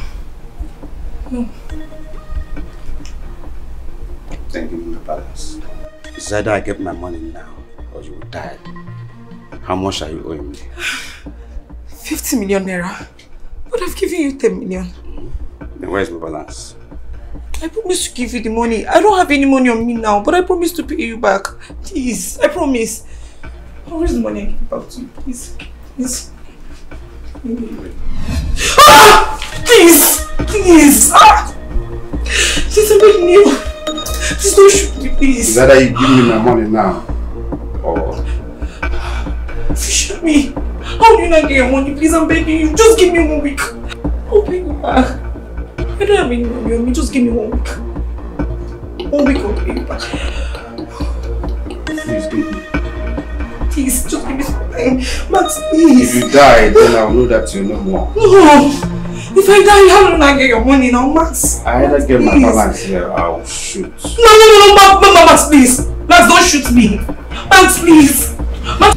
Speaker 2: No.
Speaker 12: Then give me my balance. It's either I get my money now or you will die. How much are you owing me?
Speaker 2: 50 million naira. But I've given you 10 million.
Speaker 12: Then where's my balance?
Speaker 2: I promise to give you the money. I don't have any money on me now, but I promise to pay you back. Please, I promise. Oh, where's the money I give back to you? Please, please. Ah! Please, please. Ah! Please, I'm begging you. Please don't shoot me, please.
Speaker 12: It's either you give me my money now or
Speaker 2: If me, how do you not get your money? Please, I'm begging you. Just give me one week. I'll pay you back. I don't have any money on me. Just give me one week. One week, I'll pay you back.
Speaker 12: please give me.
Speaker 2: Please, just give me some time. Max, please.
Speaker 12: If you die, then I'll know that you're no more.
Speaker 2: No! If I die, how will I get your money now, Max?
Speaker 12: I either get my balance here or I'll shoot.
Speaker 2: No, no, no, no, Max, no, no, Max, please. Max, don't shoot me. Max, please. Max.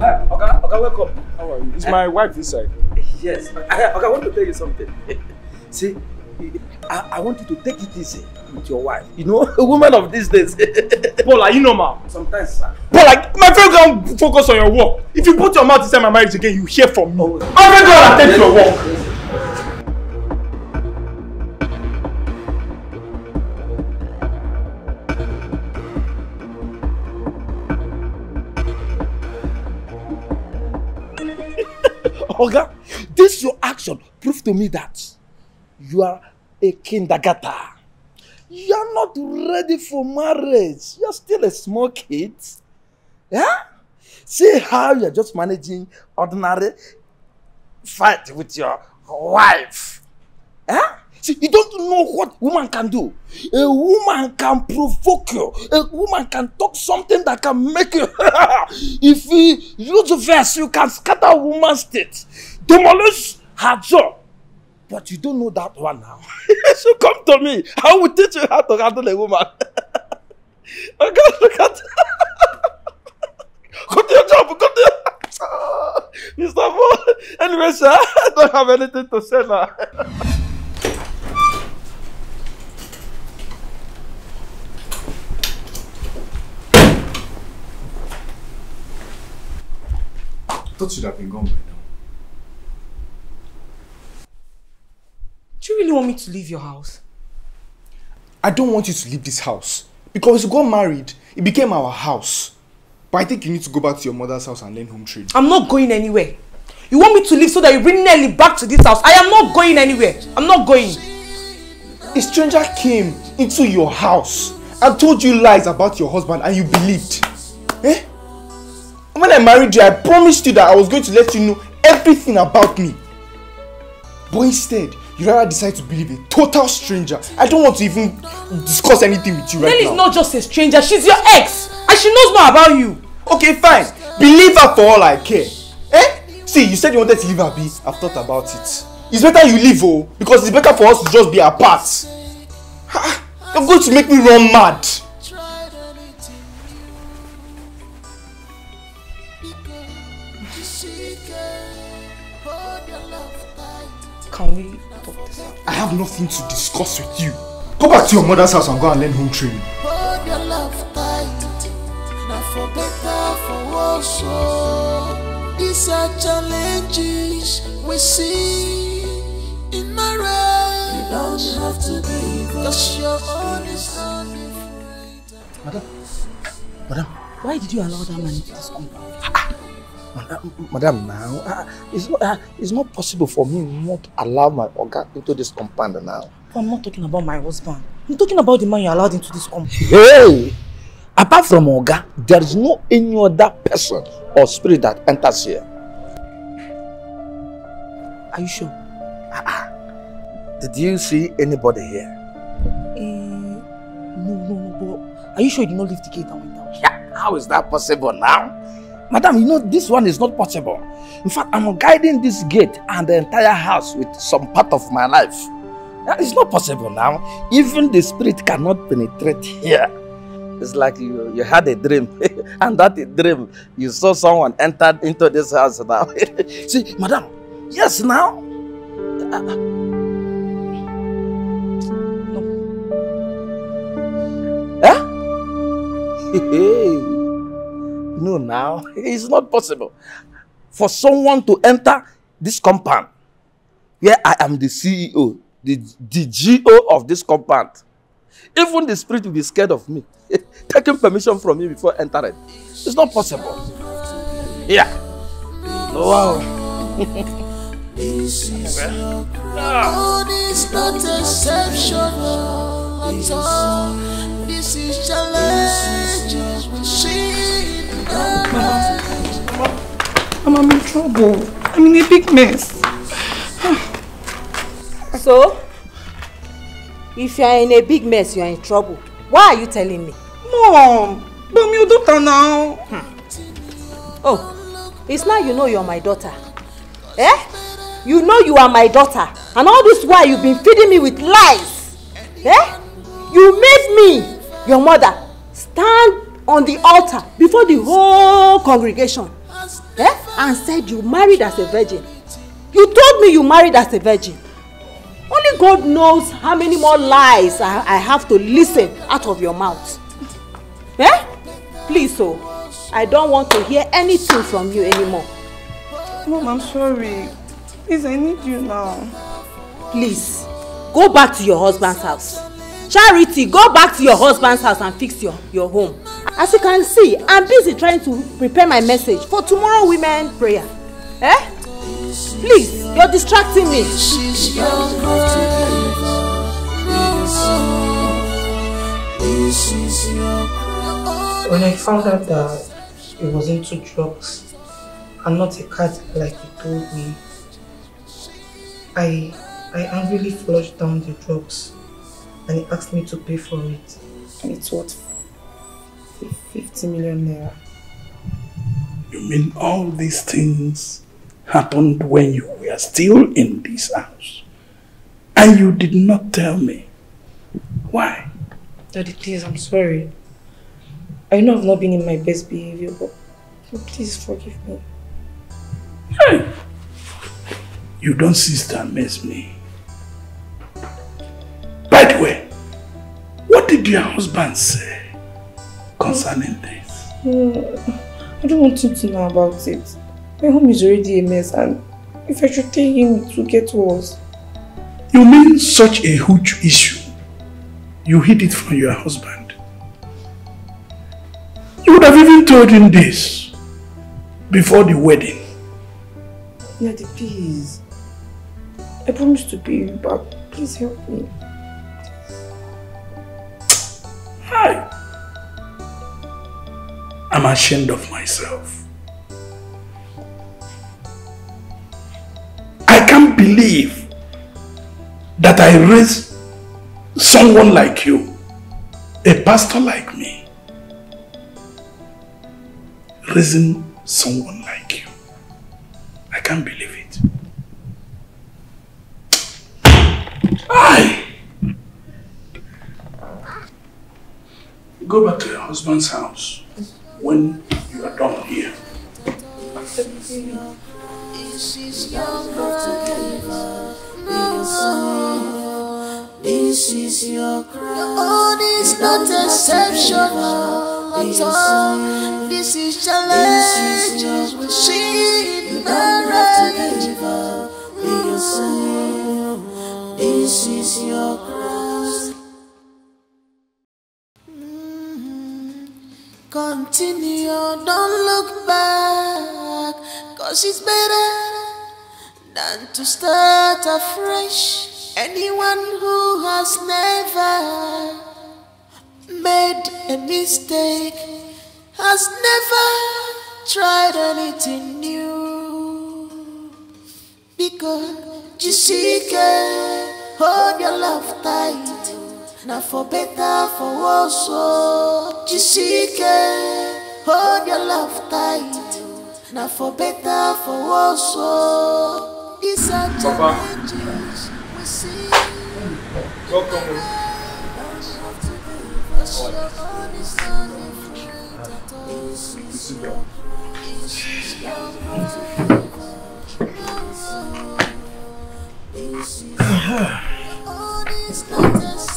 Speaker 13: Oga, Oga, welcome. How are you? Is my wife inside?
Speaker 3: Yes. I, I want to tell you something. See, I, I want you to take it easy with your wife. You know, a woman of these days.
Speaker 13: Paul, are you normal?
Speaker 3: Sometimes, sir.
Speaker 9: But like, my friend can't focus on your work. If you put your mouth inside my marriage again, you hear from me. My friend can't attend to your work.
Speaker 3: Oga, this your action prove to me that you are a kindergarten. You are not ready for marriage. You are still a small kid. Yeah? See how you're just managing ordinary fight with your wife. Eh? See, you don't know what woman can do. A woman can provoke you. A woman can talk something that can make you. if you use verse, you can scatter woman's state, demolish her jaw. But you don't know that one now. so come to me. I will teach you how to handle a woman. okay, look at Go to your job. Go to your... Mr. Mo. Anyway, sir, I don't have anything to say now.
Speaker 14: Thought you'd have been gone by now.
Speaker 2: Do you really want me to leave your house?
Speaker 1: I don't want you to leave this house. Because you got married, it became our house. But I think you need to go back to your mother's house and learn home trade.
Speaker 2: I'm not going anywhere. You want me to leave so that you bring Nelly back to this house? I am not going anywhere. I'm not going.
Speaker 1: A stranger came into your house and told you lies about your husband and you believed. Eh? When I married you, I promised you that I was going to let you know everything about me. But instead, you rather decide to believe a total stranger. I don't want to even discuss anything with you right
Speaker 2: Nelly's
Speaker 1: now.
Speaker 2: not just a stranger. She's your ex. And she knows more about you.
Speaker 1: Okay, fine. Believe her for all I care. Eh? See, you said you wanted to leave Abi. I've thought about it. It's better you leave, oh, because it's better for us to just be apart. Ha, You're going to make me run mad.
Speaker 2: Can we talk this out?
Speaker 1: I have nothing to discuss with you. Go back to your mother's house and go and learn home training.
Speaker 5: Hold your love tight, not for better, for worse. oh. These are challenges we see in marriage. You don't have to be, cause your own is not
Speaker 3: Madam, madam,
Speaker 4: Why did you allow that man into this compound?
Speaker 3: Madam, madam now, uh, it's, not, uh, it's not possible for me not to allow my oga into this compound now.
Speaker 2: I'm not talking about my husband. I'm talking about the man you allowed into this compound.
Speaker 3: Hey! Apart from Oga, there is no any other person or spirit that enters here.
Speaker 2: Are you sure?
Speaker 3: Did you see anybody here?
Speaker 2: Eh, no, no, no, but are you sure you did not leave the gate and went out?
Speaker 3: Yeah, how is that possible now? Madam, you know this one is not possible. In fact, I'm guiding this gate and the entire house with some part of my life. That is not possible now. Even the spirit cannot penetrate here. It's like you, you had a dream, and that dream, you saw someone entered into this house now. See, madam, yes, now. Uh, Huh? No, now it's not possible for someone to enter this compound where I am the CEO, the, the GO of this compound. Even the spirit will be scared of me, taking permission from me before entering. It's not possible. Yeah. Oh, wow.
Speaker 5: This is your own is not exceptional at all. This is challenges we in marriage.
Speaker 15: I'm in trouble. I'm in a big mess.
Speaker 4: So, if you are in a big mess, you are in trouble. Why are you telling me?
Speaker 15: Mom, but me daughter now.
Speaker 4: Oh, it's now you know you're my daughter. Eh? You know you are my daughter. And all this while you've been feeding me with lies. Eh? You made me, your mother, stand on the altar before the whole congregation. Eh? And said you married as a virgin. You told me you married as a virgin. Only God knows how many more lies I, I have to listen out of your mouth. Eh? Please, so I don't want to hear anything from you anymore.
Speaker 15: Mom, I'm sorry. Please, I need you now.
Speaker 4: Please, go back to your husband's house. Charity, go back to your husband's house and fix your, your home. As you can see, I'm busy trying to prepare my message for tomorrow women prayer. Eh? Please, you're distracting me.
Speaker 5: This is your grave. This is your
Speaker 2: When I found out that he was into drugs and not a cat like he told me. I I angrily flushed down the drugs and he asked me to pay for it. And it's worth fif- 50 million naira.
Speaker 9: You mean all these things happened when you were still in this house? And you did not tell me. Why?
Speaker 2: Daddy, please, I'm sorry. I know I've not been in my best behavior, but please forgive me.
Speaker 9: Hey! You don't cease to amaze me. By the way, what did your husband say concerning this?
Speaker 2: I don't want him to know about it. My home is already a mess, and if I should tell him, it will get worse.
Speaker 9: You mean such a huge issue? You hid it from your husband. You would have even told him this before the wedding.
Speaker 2: Daddy, please. I promise to pay you back. Please help me.
Speaker 9: Hi. I'm ashamed of myself. I can't believe that I raised someone like you, a pastor like me, raising someone like you. I can't believe it. I go back to your husband's house when you are done here.
Speaker 5: This is your cry. This is not exceptional at all. This is challenges we see in marriage. This is your cross. Continue, don't look back, cause it's better than to start afresh. Anyone who has never made a mistake has never tried anything new. Because you Jessica, hold your love tight. Now for better, for worse, oh, Jessica, hold oh, your love tight. Now for better, for worse, oh, these are challenges we see.
Speaker 16: Welcome.
Speaker 5: Cause your own is not different at all.
Speaker 16: Sit down.
Speaker 5: This is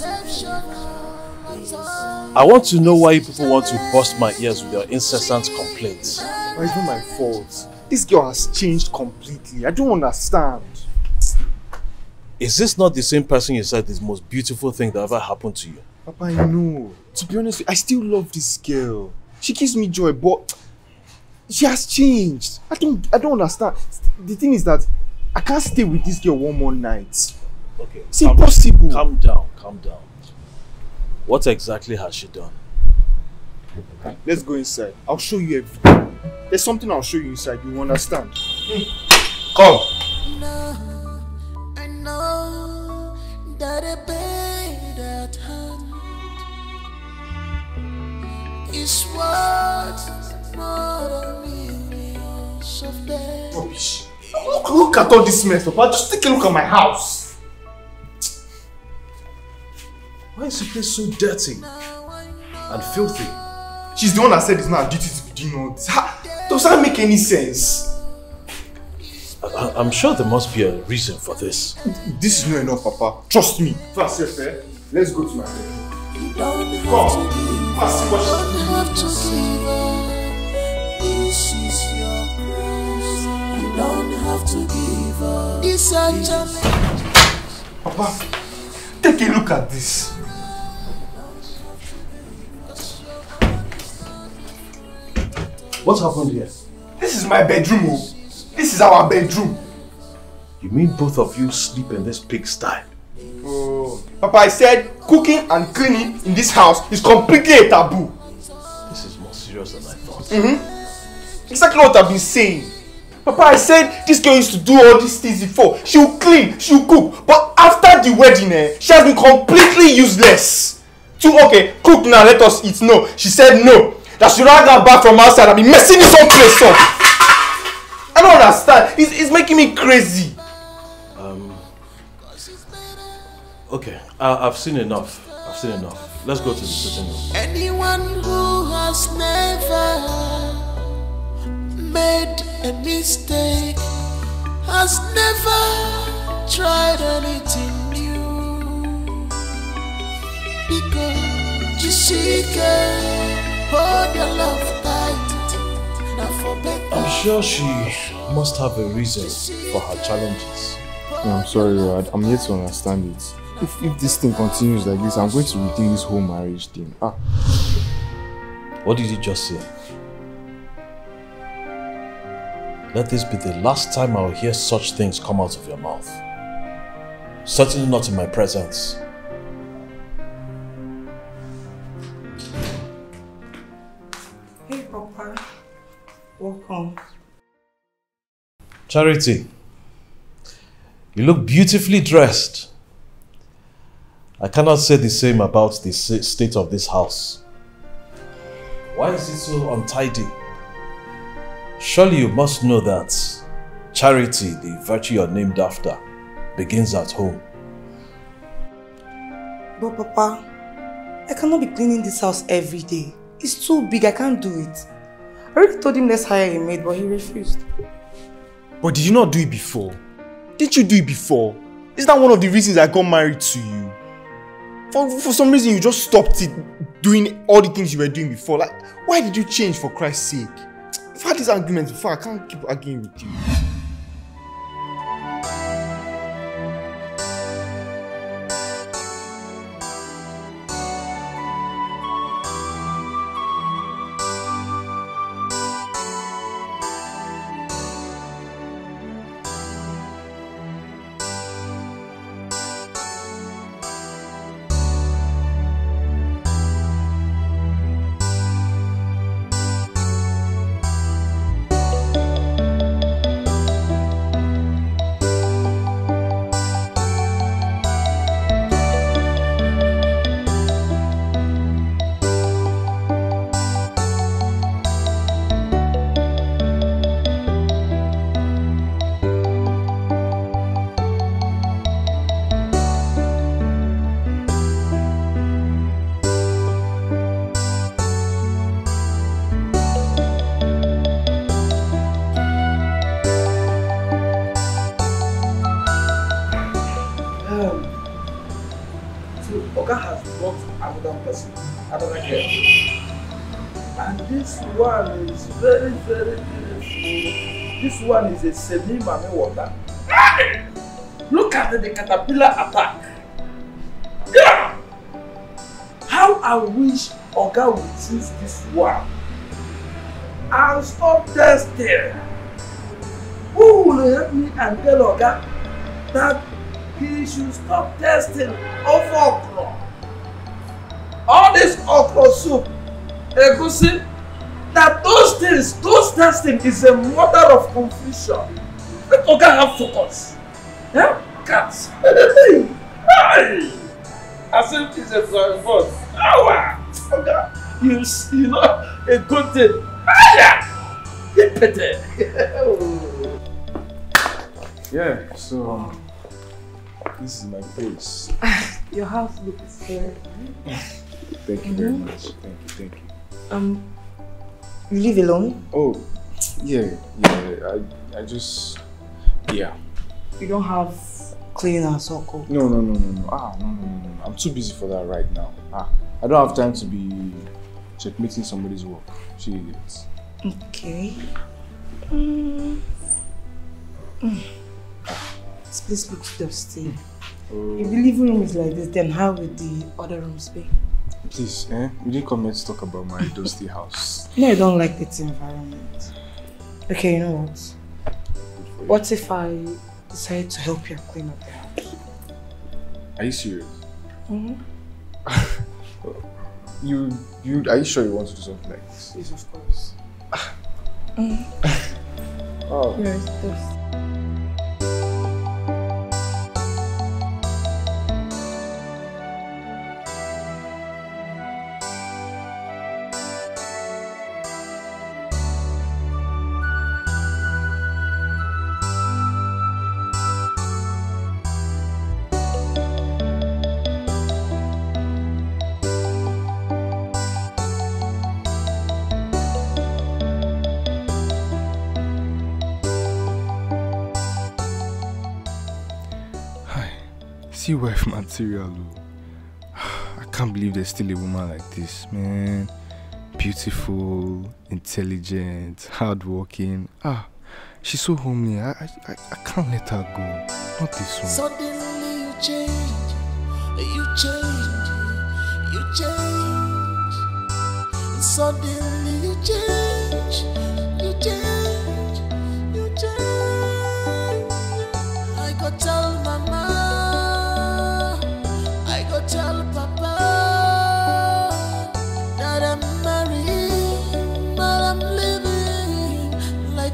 Speaker 5: your This is your own is not exceptional at all.
Speaker 8: I want to know why people want to bust my ears with their incessant complaints.
Speaker 1: It's not my fault. This girl has changed completely. I don't understand.
Speaker 8: Is this not the same person you said is the most beautiful thing that ever happened to you?
Speaker 1: Papa, I know. To be honest, I still love this girl. She gives me joy, but she has changed. I don't I don't understand. The thing is that I can't stay with this girl one more night.
Speaker 8: Okay.
Speaker 1: It's impossible.
Speaker 8: Calm down, calm down. What exactly has she done?
Speaker 1: Let's go inside. I'll show you everything. There's something I'll show you inside. You understand? Come.
Speaker 5: I know that a bed at hand is worth more millions of days.
Speaker 1: Rubbish. Look, look at all this mess, Papa. Just take a look at my house.
Speaker 8: Why is the place so dirty and filthy?
Speaker 1: She's the one that said it's not her duty to be doing all this. Ha, does that make any sense?
Speaker 8: I, I'm sure there must be a reason for this.
Speaker 1: This is not enough, Papa. Trust me. Fast, fair. Eh? Let's go to my bedroom.
Speaker 5: You
Speaker 1: Come.
Speaker 5: to give
Speaker 1: Fast, see what she-
Speaker 5: don't have to give. This is your cross. You don't have to give up. These are challenges.
Speaker 1: Papa, take a look at this.
Speaker 8: What happened here?
Speaker 1: This is my bedroom, oh. This is our bedroom.
Speaker 8: You mean both of you sleep in this pigsty?
Speaker 1: Oh. Papa, I said cooking and cleaning in this house is completely a taboo.
Speaker 8: This is more serious than I thought.
Speaker 1: Mm-hmm.
Speaker 11: Exactly what I've been saying. Papa, I said this girl used to do all these things before. She'll clean, she'll cook. But after the wedding, eh, she has been completely useless. To okay, cook now, let us eat. No, she said no. That she ran her back from outside and be messing this whole place up. I don't understand. It's, it's making me crazy.
Speaker 8: Um, okay, I, I've seen enough. I've seen enough. Let's go to the sitting room.
Speaker 5: Anyone who has never made a mistake has never tried anything new. Because you see, hold your love tight. Now for better.
Speaker 8: I'm sure she must have a reason for her challenges.
Speaker 1: No, I'm sorry, Rod. I'm yet to understand it. If, if this thing continues like this, I'm going to rethink this whole marriage thing. Ah.
Speaker 8: What did you just say? Let this be the last time I will hear such things come out of your mouth. Certainly not in my presence.
Speaker 2: Welcome.
Speaker 8: Charity, you look beautifully dressed. I cannot say the same about the state of this house. Why is it so untidy? Surely you must know that charity, the virtue you're named after, begins at home.
Speaker 2: But Papa, I cannot be cleaning this house every day. It's too big, I can't do it. I already told him let's hire a maid, but he refused.
Speaker 11: But did you not do it before? Didn't you do it before? Is that one of the reasons I got married to you? For, for some reason, you just stopped it doing all the things you were doing before. Like, why did you change for Christ's sake? I've had this argument before. I can't keep arguing with you.
Speaker 3: One is a semi mami water. Look at the caterpillar attack. How I wish Oga would choose this one. And stop testing. Who will help me and tell Oga that he should stop testing of okra. All this okra soup, egusi, that those things, those testing is a mother of confusion. Let Oga have focus. Yeah? Cats. Hey! As if it's a transport. Awa! Oga, you, you know, a good thing. Aya!
Speaker 1: Yeah, so um, this is my place.
Speaker 2: Your house looks very
Speaker 1: Thank you very
Speaker 2: Mhm.
Speaker 1: much. Thank you, thank you.
Speaker 2: Um, you live alone?
Speaker 1: Oh, yeah, yeah. I, I just, yeah.
Speaker 2: You don't have cleaners or cook?
Speaker 1: No, no, no, no, no. Ah, no, no, no, no. I'm too busy for that right now. Ah, I don't have time to be checkmating somebody's work. Shit.
Speaker 2: Okay. Mm. Mm. This place looks dusty. If the living room is like this, then how will the other rooms be?
Speaker 1: Please, eh? We didn't come here to talk about my dusty house.
Speaker 2: No, I don't like its environment. Okay, you know what? What if I decide to help you clean up the house?
Speaker 1: Are you serious?
Speaker 2: Mm-hmm.
Speaker 1: You, you, are you sure you want to do something like this?
Speaker 2: Yes, of course. mm -hmm.
Speaker 1: Oh.
Speaker 2: Yes, yes.
Speaker 1: See wife material. I can't believe there's still a woman like this, man. Beautiful, intelligent, hardworking. Ah, she's so homely. I, I, I- can't let her go. Not this one.
Speaker 5: Suddenly you change, you change, you change. Suddenly you change, you change, you change. I go tell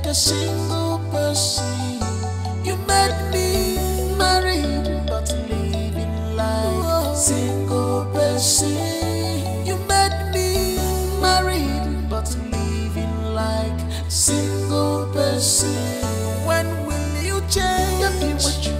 Speaker 5: a single person. You made me married, but living like single person. You made me married, but living like single person. When will you change? Tell me what you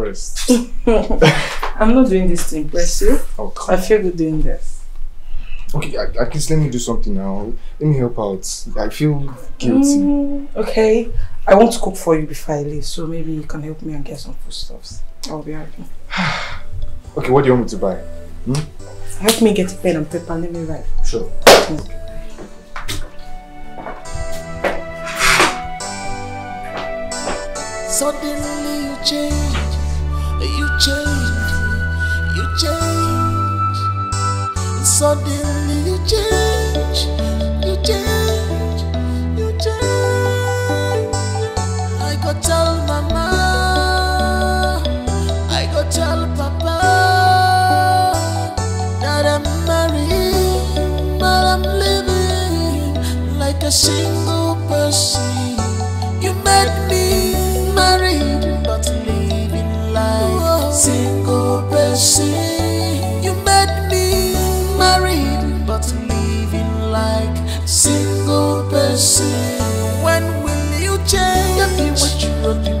Speaker 1: impressed.
Speaker 2: I'm not doing this to impress you.
Speaker 1: Oh,
Speaker 2: I feel good doing this.
Speaker 1: Okay, I, at least let me do something now. Let me help out. I feel guilty.
Speaker 2: Mm, okay. I want to cook for you before I leave, so maybe you can help me and get some foodstuffs. I'll be happy.
Speaker 1: Okay, what do you want me to buy? Hmm?
Speaker 2: Help me get a pen and paper. and Let me write.
Speaker 1: Sure.
Speaker 5: Suddenly you change, you change, you change. Suddenly you change, you change, you change. I go tell mama, I go tell papa that I'm married, but I'm living like a single person. Single person. You made me married, but living like single person. When will you change? Tell me what you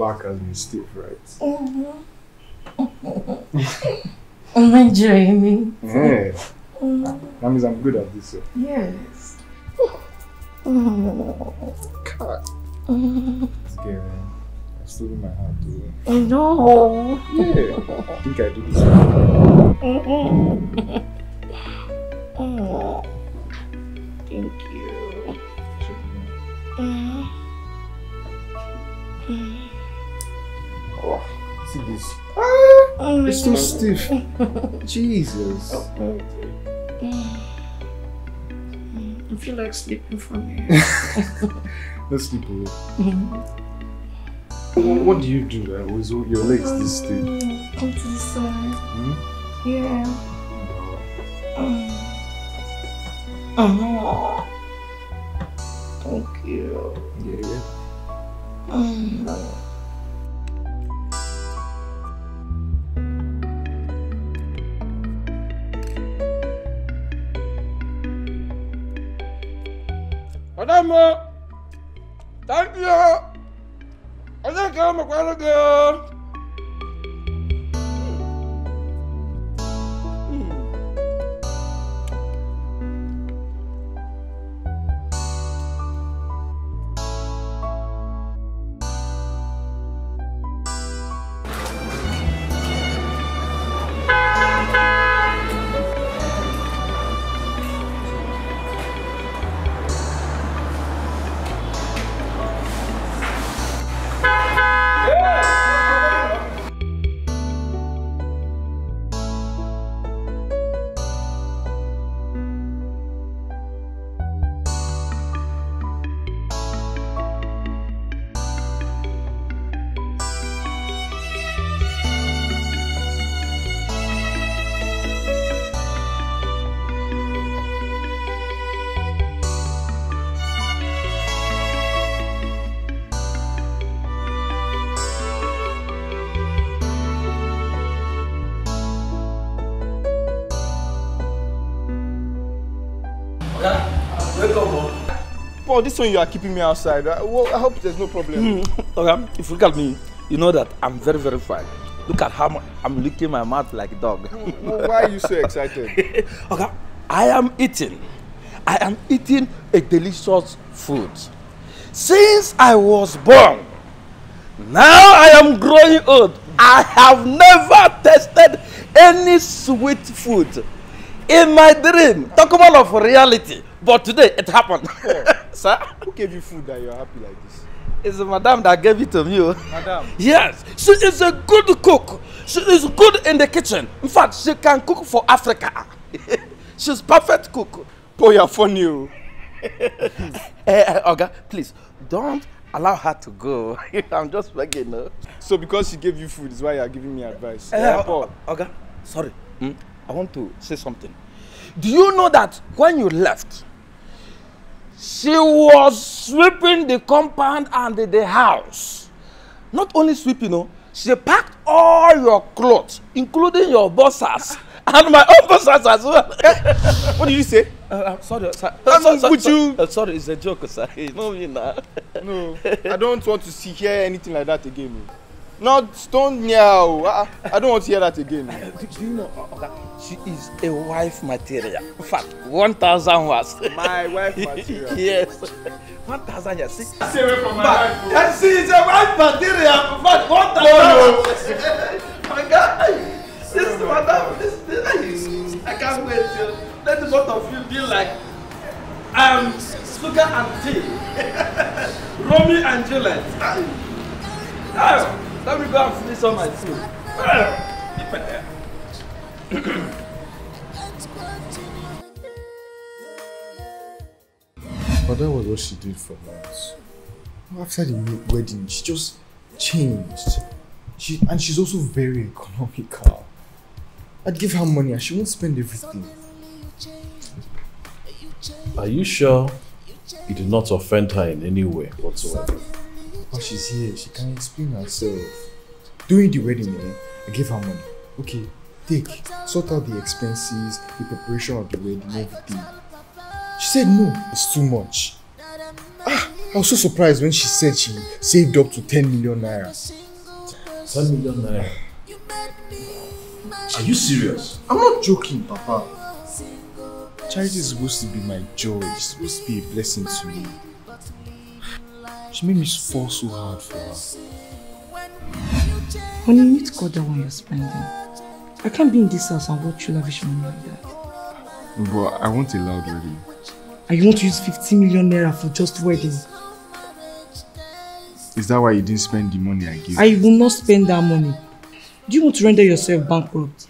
Speaker 1: back has been stiff, right?
Speaker 2: Am I dreaming?
Speaker 1: Yeah.
Speaker 2: Mm.
Speaker 1: That means I'm good at this. eh?
Speaker 2: Yes.
Speaker 1: God. This girl, man. I stole my heart.
Speaker 2: I know.
Speaker 1: Yeah. I think I do this. well.
Speaker 2: Oh, thank you.
Speaker 1: Oh, see this.
Speaker 2: Oh,
Speaker 1: It's so stiff. Jesus.
Speaker 2: I feel like sleeping from here.
Speaker 1: Let's sleep away. What, what do you do uh, with your legs this stiff?
Speaker 2: Come to the side.
Speaker 1: Hmm?
Speaker 2: Yeah. Oh. Thank you.
Speaker 1: Yeah, yeah.
Speaker 2: Mm.
Speaker 7: Madam, uh,
Speaker 3: Thank you. Onye ka ụmụ kwara gị o.
Speaker 11: Paul, this one you are keeping me outside. I, well, I hope there's no problem.
Speaker 3: Okay, if you look at me, you know that I'm very, very fine. Look at how I'm licking my mouth like a dog.
Speaker 11: Well, why are you so excited?
Speaker 3: okay, I am eating. I am eating a delicious food. Since I was born, now I am growing old. I have never tasted any sweet food in my dream. Talk about of reality. But today it happened. Sir?
Speaker 11: Who gave you food that you're happy like this?
Speaker 3: It's the madam that gave it to me. oh.
Speaker 11: Madam?
Speaker 3: Yes, she is a good cook. She is good in the kitchen. In fact, she can cook for Africa. She's perfect cook.
Speaker 11: Paul, you're funny. oh.
Speaker 3: Uh, Oga, please don't allow her to go. I'm just begging. No?
Speaker 11: So because she gave you food is why you're giving me advice.
Speaker 3: Eh,
Speaker 11: yeah, Paul.
Speaker 3: Oga, sorry. Hmm? I want to say something. Do you know that when you left, she was sweeping the compound and the, the house. Not only sweeping, no, she packed all your clothes, including your boxers and my own boxers as well.
Speaker 11: what did you say?
Speaker 3: Uh, I'm sorry, sir.
Speaker 11: Um,
Speaker 3: sorry,
Speaker 11: would
Speaker 3: sorry.
Speaker 11: you-
Speaker 3: Uh, sorry, it's a joke, sir. You know me now.
Speaker 11: No, I don't want to see hear anything like that again. oh. Not stone meow. I, I don't want to hear that again. oh.
Speaker 3: Do, you know, Oga, she is a wife material. In fact, 1,000 was.
Speaker 11: My wife material.
Speaker 3: yes. 1,000 years. See,
Speaker 11: Stay away from my
Speaker 3: But-
Speaker 11: wife, oh.
Speaker 3: and she is a wife material. In fact, 1,000
Speaker 11: No,
Speaker 3: My God. This is madam. This, this, I can't wait till let the both of you be like um, sugar and tea. Romeo and Juliet. Now, let me go and finish on my food.
Speaker 1: But that was what she did for us. After the wedding, she just changed. She and she's also very economical. I'd give her money and she won't spend everything.
Speaker 8: Are you sure you did not offend her in any way whatsoever?
Speaker 1: But she's here, she can explain herself. During the wedding, eh, I gave her money. Okay, take, sort out the expenses, the preparation of the wedding, everything. She said no, it's too much. Ah, I was so surprised when she said she saved up to 10 million naira.
Speaker 8: 10 million naira? Are you serious?
Speaker 1: I'm not joking, Papa. Charity is supposed to be my joy. It's supposed to be a blessing to me. She made me fall so hard for her.
Speaker 2: Honey, you need to cut down on your spending. I can't be in this house and watch you lavish money like that.
Speaker 1: But I want a loud wedding.
Speaker 2: And you want to use 50 million naira for just wedding.
Speaker 1: Is that why you didn't spend the money I gave?
Speaker 2: I will not spend that money. Do you want to render yourself bankrupt?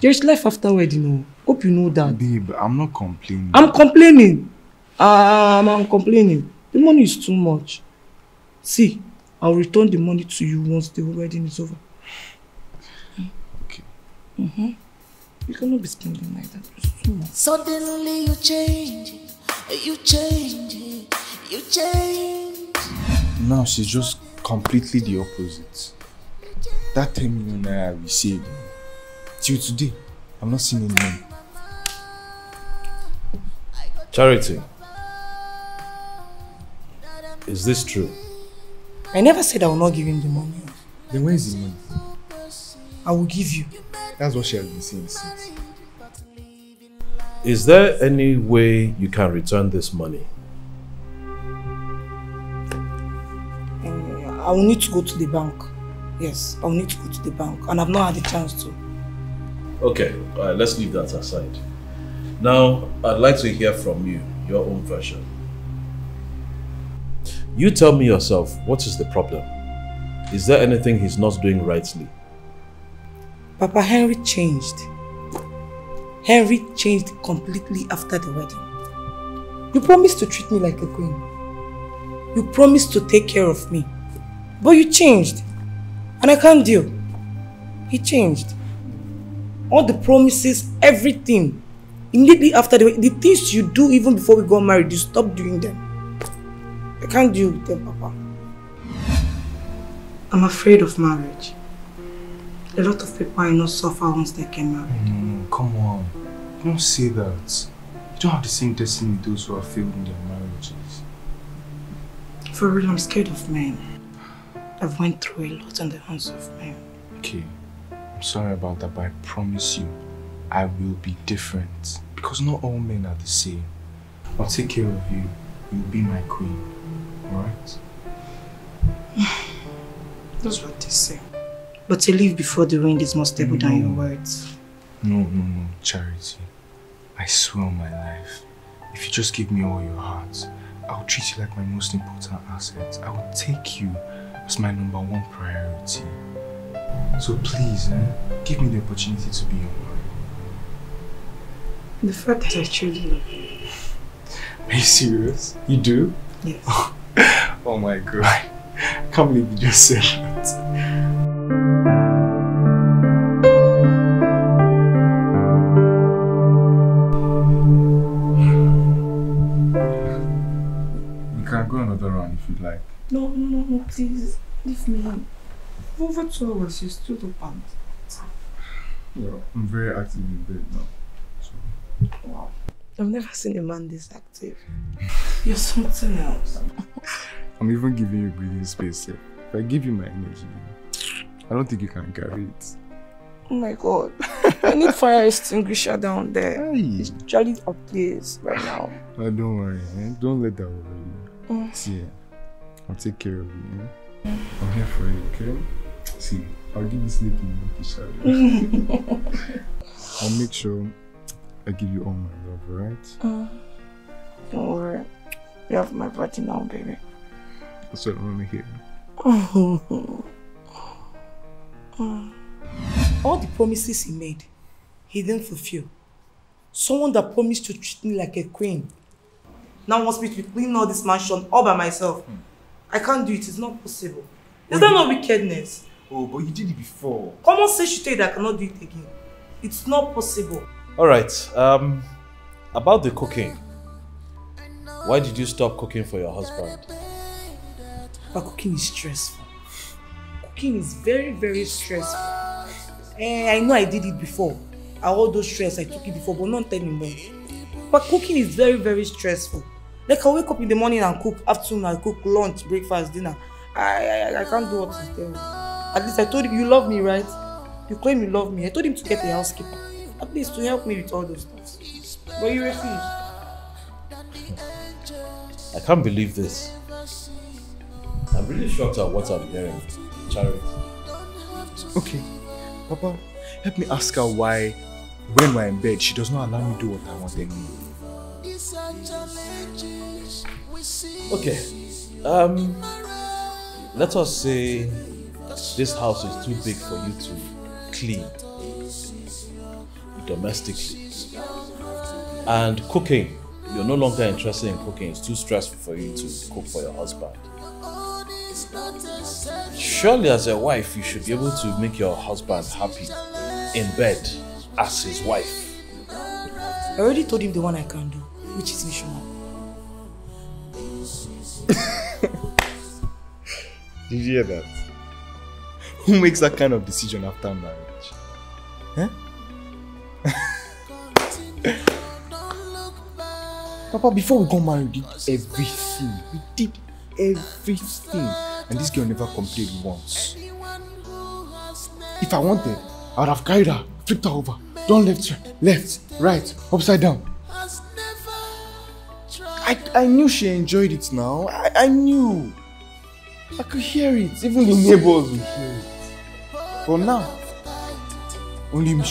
Speaker 2: There is life after wedding, oh. Hope you know that.
Speaker 1: Babe, I'm not complaining.
Speaker 2: I'm complaining. Um, I'm complaining. The money is too much. See, I'll return the money to you once the wedding is over.
Speaker 1: Okay.
Speaker 2: Mm-hmm. You cannot be spending like that. It's too much.
Speaker 5: Suddenly you change, you change, you change.
Speaker 1: Now she's just completely the opposite. That 10 million naira we saved, till today, I'm not seeing any money.
Speaker 8: Charity. Is this true?
Speaker 2: I never said I will not give him the money.
Speaker 1: Then where is the money?
Speaker 2: I will give you.
Speaker 1: That's what she has been saying since.
Speaker 8: Is there any way you can return this money?
Speaker 2: Uh, I will need to go to the bank. Yes, I will need to go to the bank. And I've not had the chance to.
Speaker 8: Okay, all right, let's leave that aside. Now, I'd like to hear from you, your own version. You tell me yourself, what is the problem? Is there anything he's not doing rightly?
Speaker 2: Papa Henry changed. Henry changed completely after the wedding. You promised to treat me like a queen. You promised to take care of me. But you changed. And I can't deal. He changed. All the promises, everything. Immediately after the the things you do even before we got married, you stop doing them. I can't deal with them, Papa. I'm afraid of marriage. A lot of people I know suffer once they get married.
Speaker 1: No, come on. Don't say that. You don't have the same destiny with those who have failed in their marriages.
Speaker 2: For real, I'm scared of men. I've went through a lot in the hands of men.
Speaker 1: Okay, I'm sorry about that, but I promise you, I will be different. Because not all men are the same. I'll take care of you. You'll be my queen. Alright?
Speaker 2: That's what they say. But to live before the wind is more stable than your words.
Speaker 1: No, no, no, Charity. I swear on my life, if you just give me all your heart, I'll treat you like my most important asset. I will take you as my number one priority. So please, eh, give me the opportunity to be your wife.
Speaker 2: The fact that I truly love you.
Speaker 1: Are you serious? You do?
Speaker 2: Yes.
Speaker 1: oh my god. I can't believe you just said that. We can go another round if you'd like.
Speaker 2: No, no, no, no, please. Leave me. For over two hours, you stood up and...
Speaker 1: Well, I'm very active in bed now. So.
Speaker 2: Wow. I've never seen a man this active. You're something else.
Speaker 1: I'm even giving you breathing space. eh. If I give you my energy, I don't think you can carry it.
Speaker 2: Oh my god. I need fire extinguisher down there. It's Charlie a place right now.
Speaker 1: Oh, don't worry, eh? Don't let that worry you.
Speaker 2: Mm.
Speaker 1: See, I'll take care of you. Eh? I'm here for you, okay? See, I'll give you sleep in monkey shadow. I'll make sure I give you all my love, right?
Speaker 2: Mm. Don't worry. You have my body now, baby.
Speaker 1: That's what I want to hear.
Speaker 2: All the promises he made, he didn't fulfill. Someone that promised to treat me like a queen now wants me to clean all this mansion all by myself. I can't do it, it's not possible. Is that not wickedness?
Speaker 1: Oh, but you did it before.
Speaker 2: Common sense should tell you that I cannot do it again. It's not possible.
Speaker 8: All right. Um, about the cooking. Why did you stop cooking for your husband?
Speaker 2: But cooking is stressful. Cooking is very, very stressful. Eh, I know I did it before. All those stress, I took it before, but not anymore. But cooking is very, very stressful. Like I wake up in the morning and cook, afternoon I cook, lunch, breakfast, dinner. I, I, I can't do what he's doing. At least I told him, you love me, right? You claim you love me. I told him to get a housekeeper. At least to help me with all those things. But you refused.
Speaker 8: I can't believe this. I'm really shocked at what I'm hearing. Charity.
Speaker 1: Okay, Papa, help me ask her why, when we're in bed, she does not allow me to do what I want anymore.
Speaker 8: Okay. Um, let us say this house is too big for you to clean domestically. And cooking, you're no longer interested in cooking. It's too stressful for you to cook for your husband. Surely, as a wife, you should be able to make your husband happy in bed as his wife.
Speaker 2: I already told him the one I can do, which is Nishima.
Speaker 1: Did you hear that? Who makes that kind of decision after marriage? Huh? Papa, before we got married, we did everything. We did
Speaker 11: everything. And this girl never complained once. If I wanted, I would have carried her, flipped her over, done left, left, right, upside down. I, I knew she enjoyed it now. I, I knew. I could hear it. Even the neighbors would hear it. But now, only me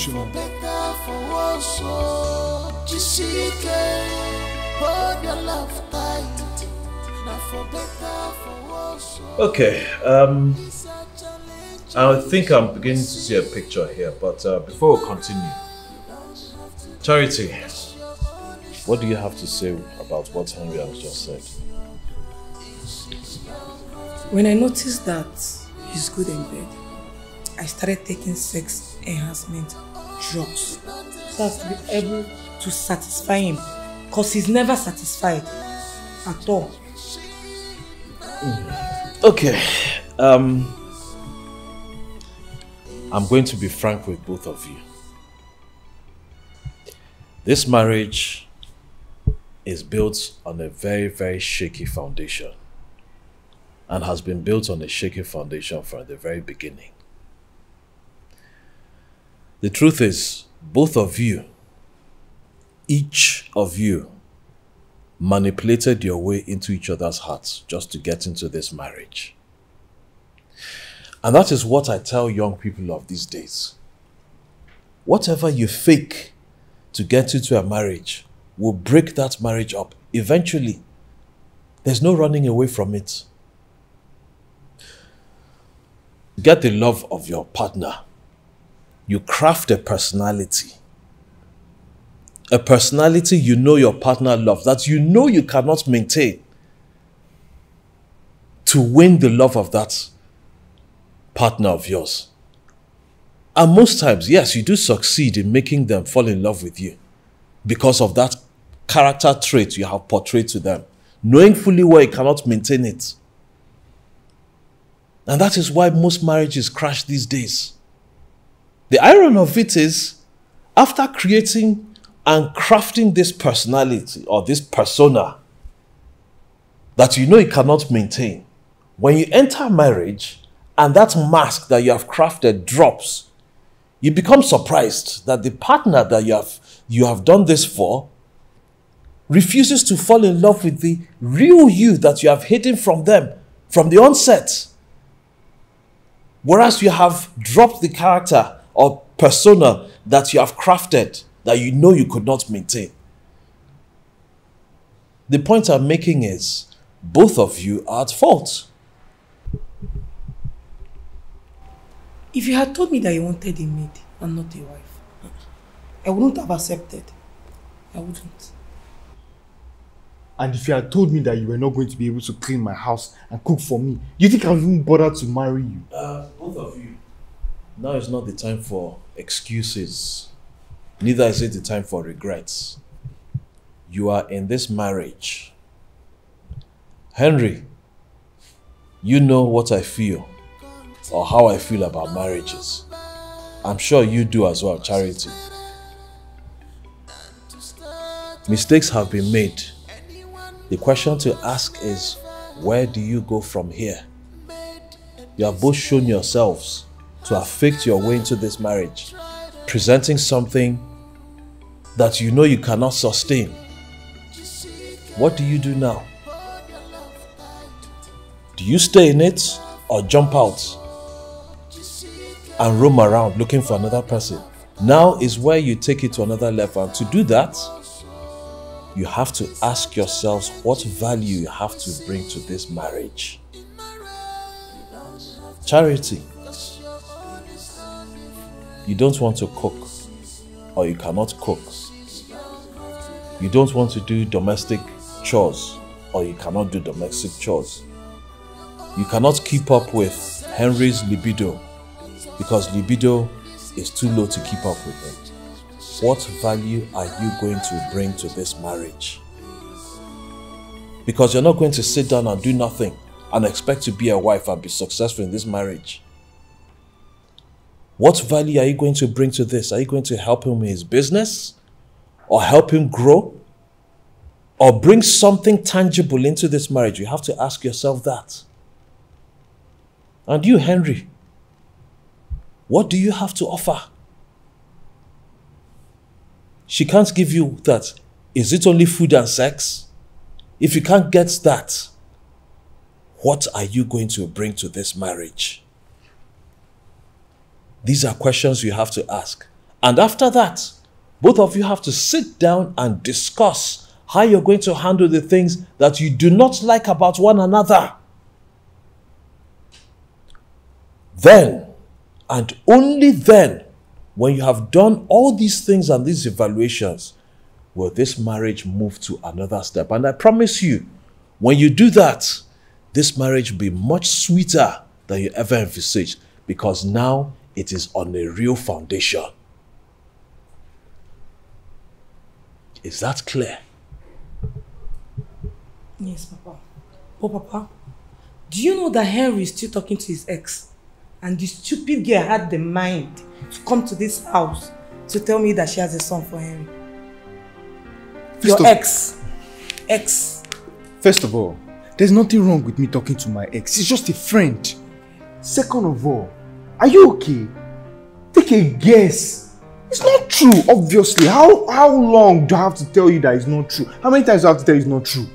Speaker 11: should know.
Speaker 5: better for. Jisike, hold your love tight. Now for better for us, oh.
Speaker 8: Okay, um, I think I'm beginning to see a picture here, but uh, before we continue, Charity, what do you have to say about what Henry has just said?
Speaker 2: When I noticed that he's good in bed, I started taking sex enhancement drugs to be able to satisfy him because he's never satisfied at all.
Speaker 8: Okay, um, I'm going to be frank with both of you. This marriage is built on a very, very shaky foundation and has been built on a shaky foundation from the very beginning. The truth is, both of you, each of you, manipulated your way into each other's hearts just to get into this marriage. And that is what I tell young people of these days. Whatever you fake to get into a marriage will break that marriage up eventually. There's no running away from it. Get the love of your partner. You craft a personality. A personality you know your partner loves, that you know you cannot maintain to win the love of that partner of yours. And most times, yes, you do succeed in making them fall in love with you because of that character trait you have portrayed to them, knowing fully well you cannot maintain it. And that is why most marriages crash these days. The irony of it is, after creating and crafting this personality or this persona that you know you cannot maintain, when you enter marriage and that mask that you have crafted drops, you become surprised that the partner that you have you have done this for refuses to fall in love with the real you that you have hidden from them from the onset. Whereas you have dropped the character or persona that you have crafted that you know you could not maintain. The point I'm making is both of you are at fault.
Speaker 2: If you had told me that you wanted a maid and not a wife, I wouldn't have accepted. I wouldn't.
Speaker 11: And if you had told me that you were not going to be able to clean my house and cook for me, do you think I would even bother to marry you?
Speaker 8: Uh, both of you. Now is not the time for excuses. Neither is it the time for regrets. You are in this marriage. Henry, you know what I feel or how I feel about marriages. I'm sure you do as well, Charity. Mistakes have been made. The question to ask is, where do you go from here? You have both shown yourselves to faked your way into this marriage, presenting something that you know you cannot sustain. What do you do now? Do you stay in it or jump out and roam around looking for another person? Now is where you take it to another level. And to do that, you have to ask yourselves what value you have to bring to this marriage. Charity. You don't want to cook or you cannot cook. You don't want to do domestic chores or you cannot do domestic chores. You cannot keep up with Henry's libido because libido is too low to keep up with him. What value are you going to bring to this marriage? Because you're not going to sit down and do nothing and expect to be a wife and be successful in this marriage. What value are you going to bring to this? Are you going to help him in his business or help him grow? or bring something tangible into this marriage, you have to ask yourself that. And you, Henry, what do you have to offer? She can't give you that. Is it only food and sex? If you can't get that, what are you going to bring to this marriage? These are questions you have to ask. And after that, both of you have to sit down and discuss how you're going to handle the things that you do not like about one another. Then, and only then, when you have done all these things and these evaluations, will this marriage move to another step. And I promise you, when you do that, this marriage will be much sweeter than you ever envisaged because now it is on a real foundation. Is that clear?
Speaker 2: Yes, Papa. But Papa, do you know that Henry is still talking to his ex? And the stupid girl had the mind to come to this house to tell me that she has a son for Henry.
Speaker 11: First
Speaker 2: Your
Speaker 11: of-
Speaker 2: ex. Ex.
Speaker 11: First of all, there's nothing wrong with me talking to my ex. He's just a friend. Second of all, are you okay? Take a guess. It's not true, obviously. How how long do I have to tell you that it's not true? How many times do I have to tell you it's not true?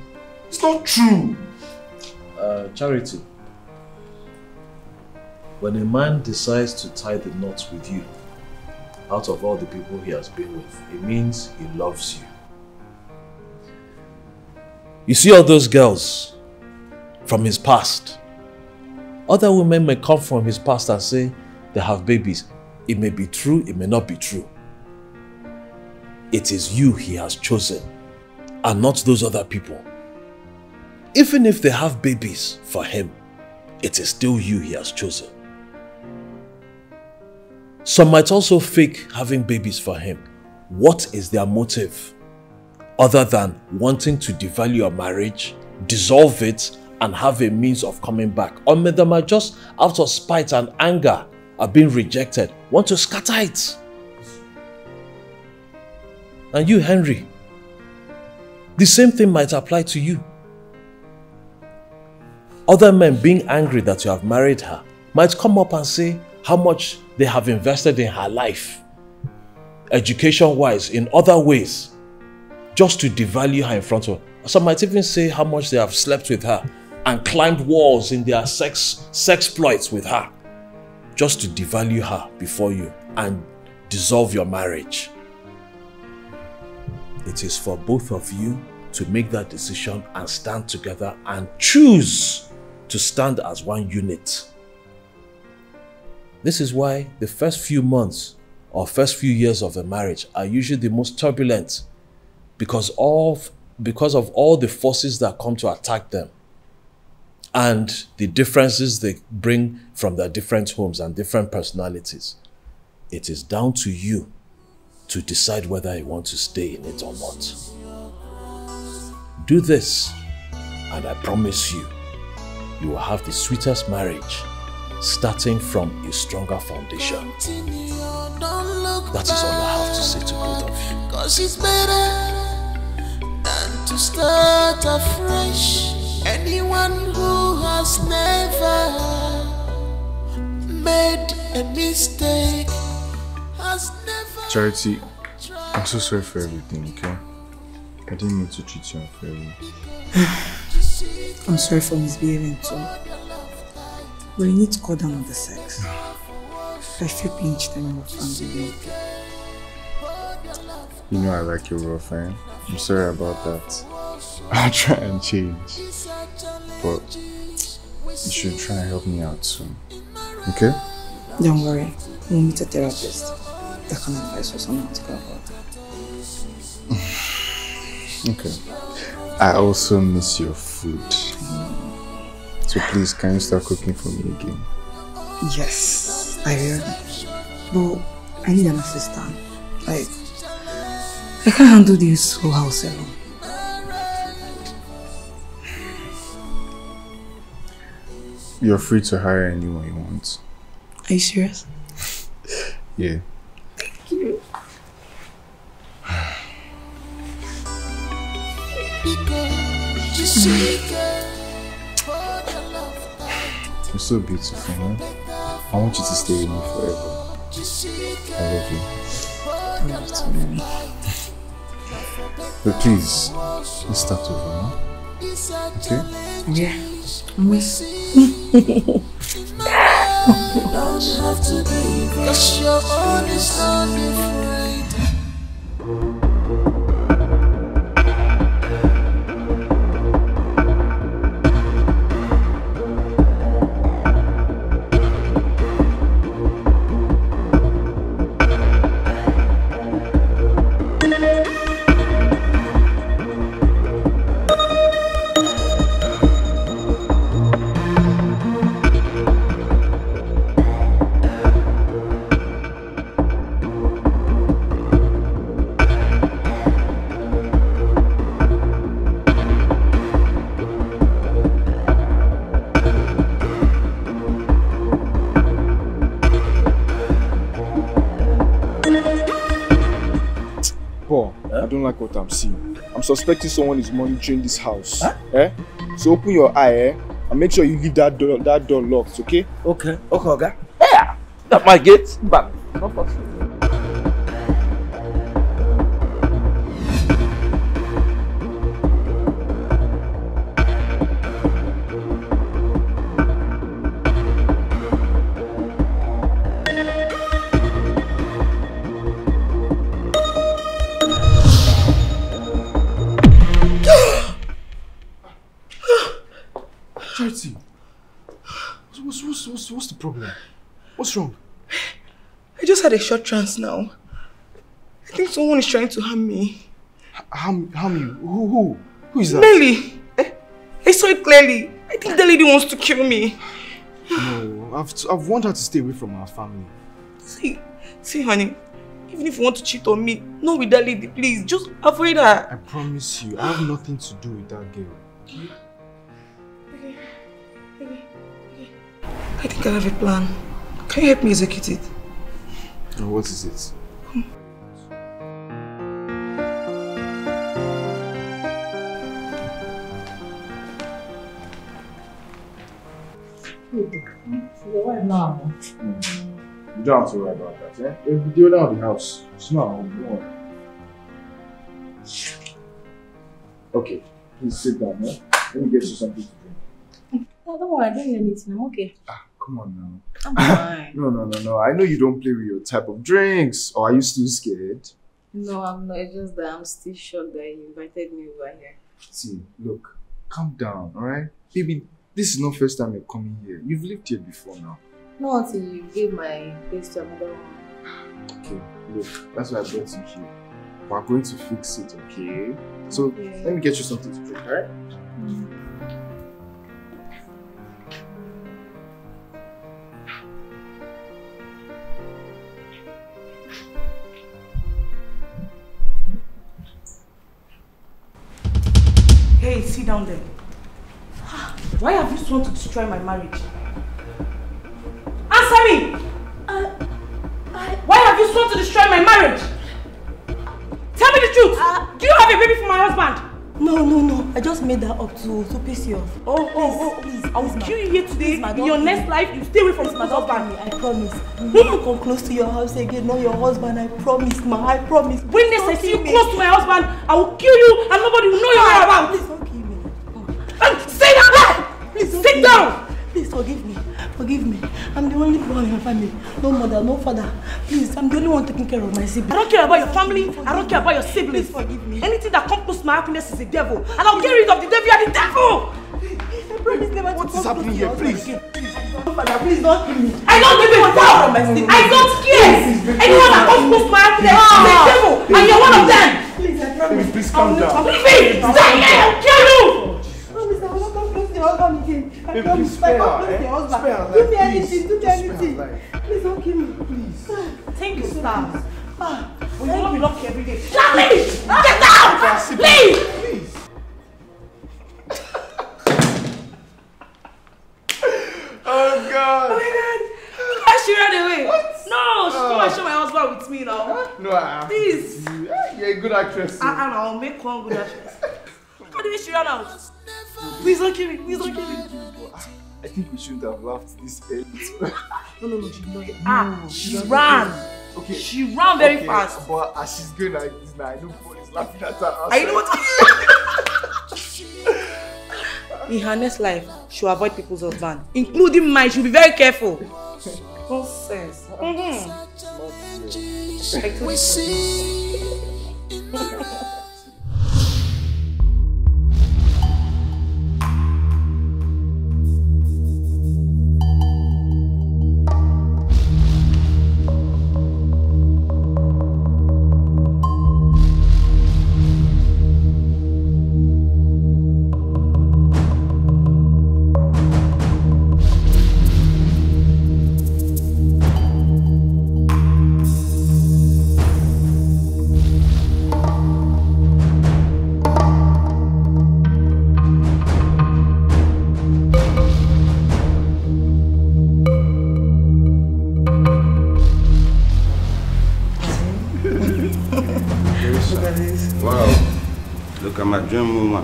Speaker 11: It's not true.
Speaker 8: Uh, Charity. When a man decides to tie the knot with you, out of all the people he has been with, it means he loves you. You see all those girls from his past. Other women may come from his past and say they have babies. It may be true, it may not be true. It is you he has chosen and not those other people. Even if they have babies for him, it is still you he has chosen. Some might also fake having babies for him. What is their motive? Other than wanting to devalue a marriage, dissolve it, and have a means of coming back. Or may they might just, out of spite and anger, are being rejected, want to scatter it. And you, Henry, the same thing might apply to you. Other men being angry that you have married her might come up and say how much they have invested in her life, education wise, in other ways, just to devalue her in front of her. Some might even say how much they have slept with her and climbed walls in their sex sexploits with her, just to devalue her before you and dissolve your marriage. It is for both of you to make that decision and stand together and choose to stand as one unit. This is why the first few months or first few years of a marriage are usually the most turbulent because of because of all the forces that come to attack them and the differences they bring from their different homes and different personalities. It is down to you to decide whether you want to stay in it or not. Do this, and I promise you, you will have the sweetest marriage starting from a stronger foundation. That is all I have to say to both of you.
Speaker 5: Cause it's better than to start afresh. Anyone who has never made a mistake has never.
Speaker 1: Charity, I'm so sorry for everything, okay? I didn't mean to treat you unfairly.
Speaker 2: I'm sorry for misbehaving too. But you need to cut down on the sex. I feel pinched and your family.
Speaker 1: You know I like your rough, eh? I'm sorry about that. I'll try and change. But you should try and help me out soon. Okay?
Speaker 2: Don't worry, we'll meet a therapist that can advise us on how to go about.
Speaker 1: Okay. I also miss your food. So please, can you start cooking for me again?
Speaker 2: Yes, I will. But I need an assistant. Like, I can't handle this whole house alone.
Speaker 1: You're free to hire anyone you want.
Speaker 2: Are you serious?
Speaker 1: Yeah.
Speaker 2: Thank you.
Speaker 17: You're so beautiful, man. I want you to stay with me forever. I love you.
Speaker 18: I love you too.
Speaker 17: But please, let's start over, huh? Okay? Mm.
Speaker 18: Yeah.
Speaker 5: Don't have to be Cause you're honest unafraid
Speaker 1: Paul, I don't like what I'm seeing. I'm suspecting someone is monitoring this house. Eh? So open your eye, eh? And make sure you leave that door that door locked, okay?
Speaker 3: Okay, okay, okay. Yeah, that's my gate. But
Speaker 18: just had a short trance now. I think someone is trying to harm me.
Speaker 1: Harm, harm you? Who, who? Who is that?
Speaker 18: Nelly! Eh? I saw it clearly. I think the lady wants to kill me.
Speaker 1: No, I've, I've warned her to stay away from our family.
Speaker 18: See, see, honey. Even if you want to cheat on me, not with that lady, please. Just avoid her.
Speaker 1: I promise you, I have nothing to do with that girl. Okay. Okay. Okay.
Speaker 18: I think I have a plan. Can you help me execute it?
Speaker 1: And what is it? You don't have to worry about that, eh? We'll be doing out of the house. It's not home, don't. Okay, please sit down, eh? Let me get you something to drink.
Speaker 2: No, don't worry, I don't need anything. I'm okay.
Speaker 1: Come on now.
Speaker 2: I'm fine.
Speaker 1: No, no, no, no. I know you don't play with your type of drinks. Or are you still scared?
Speaker 2: no, I'm not. It's just that I'm still shocked that you invited me over here.
Speaker 1: See, look, calm down, alright? Baby, this is not first time you're coming here. You've lived here before now.
Speaker 2: Not until you gave my place to another one.
Speaker 1: Okay, look, that's why I brought you here. We're going to fix it, okay? So,
Speaker 2: Okay.
Speaker 1: let me get you something to drink, alright? Mm.
Speaker 2: Hey, sit down there. Why have you sworn to destroy my marriage? Answer me! Why have you sworn to destroy my marriage? Tell me the truth! Do you have a baby for my husband?
Speaker 4: No, no, no. I just made that up to, to piss you off.
Speaker 2: Oh, oh, oh, please. I will kill you here today. In your next life, you stay away from this husband.
Speaker 4: I promise. Never come close to your house again. Not your husband. I promise, ma. I promise.
Speaker 2: When next I see you close to my husband, I will kill you and nobody will know your whereabouts. Ah,
Speaker 4: please Please
Speaker 2: Sit
Speaker 4: kill
Speaker 2: down!
Speaker 4: Me. Please forgive me. Forgive me. I'm the only one in my family. No mother, no father. Please, I'm the only one taking care of my siblings.
Speaker 2: I don't care about your family. I don't care about your siblings.
Speaker 4: Please forgive me.
Speaker 2: Anything that comes close to my happiness is a devil. And I'll get rid of the devil. You are the devil!
Speaker 4: I promise never
Speaker 1: What
Speaker 4: to
Speaker 1: is happening here? Please.
Speaker 4: No father, please don't kill me.
Speaker 2: I don't give a fuck! I don't care! Anyone that comes close to my happiness is a devil! And you're one of them!
Speaker 4: Please, I promise.
Speaker 1: Baby, please calm down.
Speaker 2: Leave me! Stay here! I'll kill you!
Speaker 4: Your husband again. I
Speaker 1: Baby,
Speaker 4: promise.
Speaker 1: please
Speaker 4: I
Speaker 1: spare
Speaker 4: come
Speaker 1: her,
Speaker 4: close
Speaker 1: eh?
Speaker 4: your husband.
Speaker 1: Spare her
Speaker 4: Do me
Speaker 1: life,
Speaker 4: anything.
Speaker 1: please.
Speaker 4: Do me
Speaker 1: Just spare her
Speaker 4: anything.
Speaker 1: life.
Speaker 4: Please don't kill me. Please.
Speaker 2: Thank you, stars.
Speaker 4: Ah,
Speaker 2: We will not be lucky every day. Charlie! Get down! Leave!
Speaker 1: Oh, God.
Speaker 2: Why she ran away? No, she come and show my husband with me now.
Speaker 1: No, I
Speaker 2: Please.
Speaker 1: You're a good actress.
Speaker 2: And I'll make one good actress. How do you she ran out? Please don't kill me. Please don't kill me.
Speaker 1: I think we shouldn't have laughed this early.
Speaker 2: No, no, no. She did not. Ah, she ran.
Speaker 1: Okay.
Speaker 2: She ran very
Speaker 1: okay,
Speaker 2: fast.
Speaker 1: But as she's going like this now, I know God is laughing at her.
Speaker 2: I know what In her next life, she'll avoid people's husband, including mine. She'll be very careful. Nonsense. Mm-hmm.
Speaker 5: We see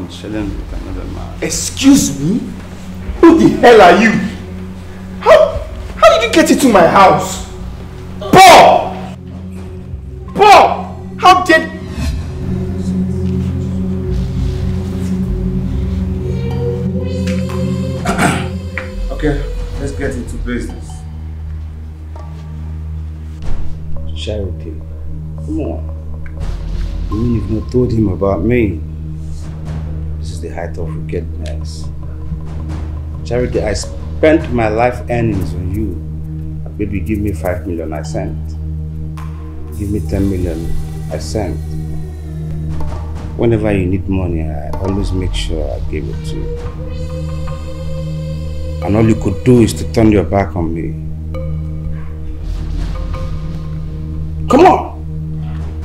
Speaker 12: dream woman chilling with another man.
Speaker 1: Excuse me? Who the hell are you? How, how did you get into my house? Paul! Paul! How did...
Speaker 12: Okay, let's get into business. Charity, come on. You mean you've not told him about me? Height of wickedness. Charity, I spent my life earnings on you. Baby, give me 5 million, I sent. Give me 10 million, I sent. Whenever you need money, I always make sure I give it to you. And all you could do is to turn your back on me. Come on!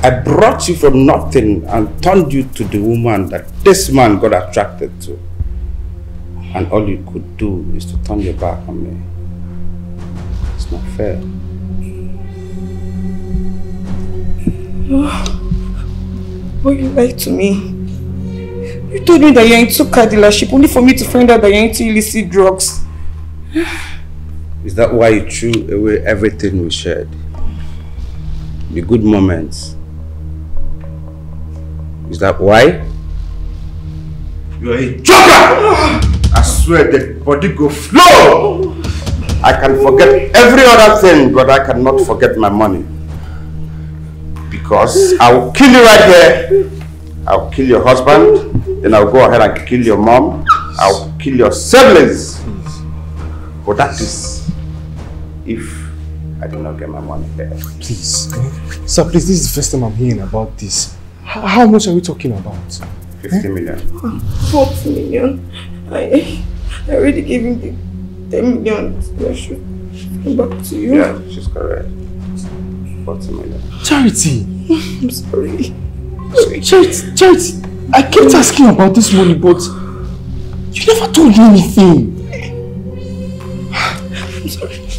Speaker 12: I brought you from nothing and turned you to the woman that this man got attracted to. And all you could do is to turn your back on me. It's not fair.
Speaker 2: But you lied to me. You told me that you're into car dealership only for me to find out that you're into illicit drugs.
Speaker 12: Is that why you threw away everything we shared? The good moments. Is that why? You're a joker! I swear the body go flow! I can forget every other thing, but I cannot forget my money. Because I will kill you right here. I'll kill your husband, then I'll go ahead and kill your mom. I'll kill your siblings. But that is if I do not get my money here.
Speaker 1: Please. Eh? Sir, please, this is the first time I'm hearing about this. How, how much are we talking about?
Speaker 12: 50 eh? million.
Speaker 2: Ah, 40 million. I, I already gave him the 10 million. So I should come back to you.
Speaker 12: Yeah, she's correct. 40 million.
Speaker 1: Charity!
Speaker 2: I'm sorry.
Speaker 1: Charity, Charity, I kept asking about this money, but you never told me anything.
Speaker 2: I'm sorry.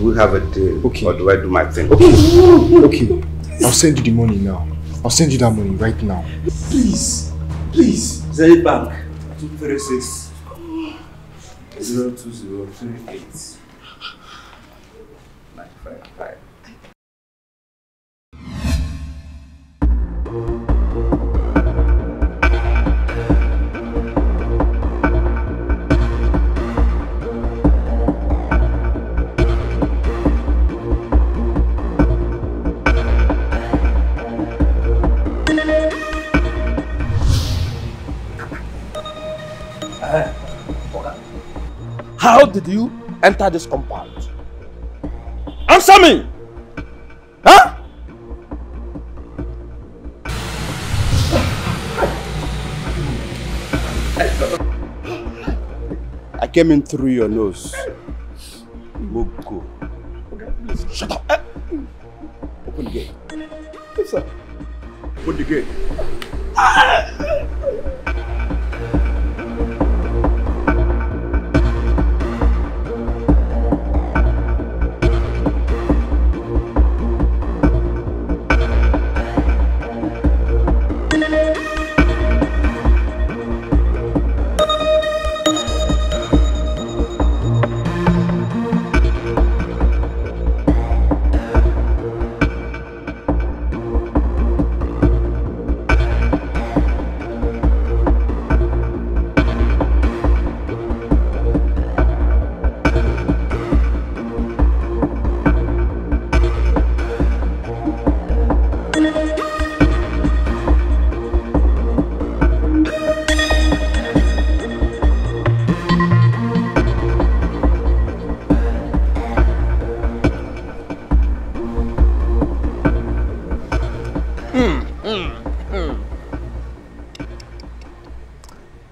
Speaker 12: Do we have a deal?
Speaker 1: Okay.
Speaker 12: Or do I do my thing?
Speaker 1: Okay. Okay. I'll send you the money now. I'll send you that money right now. Please. Please.
Speaker 12: Zenith Bank. 236 02038 955.
Speaker 3: Did you enter this compound? Answer me! Huh? I came in through your nose.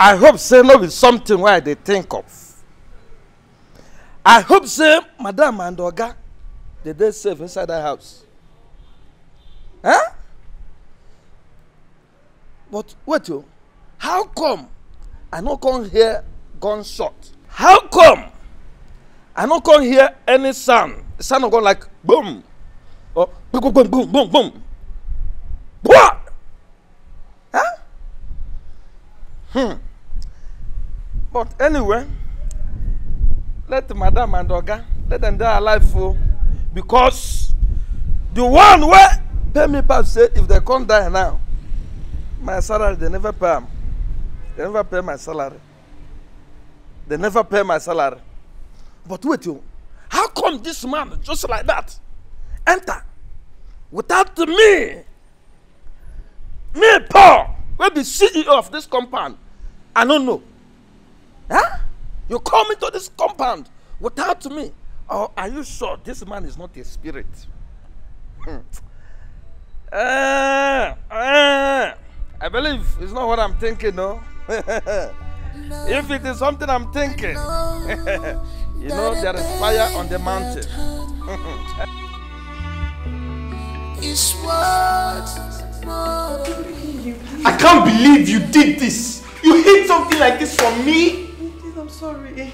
Speaker 3: I hope say no be something wey I dey think of. I hope say madam and oga dey dey safe inside that house. Huh? But wait o, how come I no come hear gunshot? How come I no come hear any sound? Sound of gun like boom or boom boom boom boom boom boom. What? Huh? Hmm. But anyway, let madam and oga let them die alive o because the one wey pay me pass say if they come die now my salary they never pay am. They never pay my salary. They never pay my salary. But wait o how come this man just like that enter without me? Me paul wey be ceo of this compound i no know huh? you come into this compound without me or are you sure this man is not a spirit hmm. uh, uh, i believe it's not what i'm thinking no if it is something i'm thinking you know there is fire on the mountain
Speaker 5: It's what
Speaker 1: I can't believe you did this. You hid something like this from me?
Speaker 2: Sorry.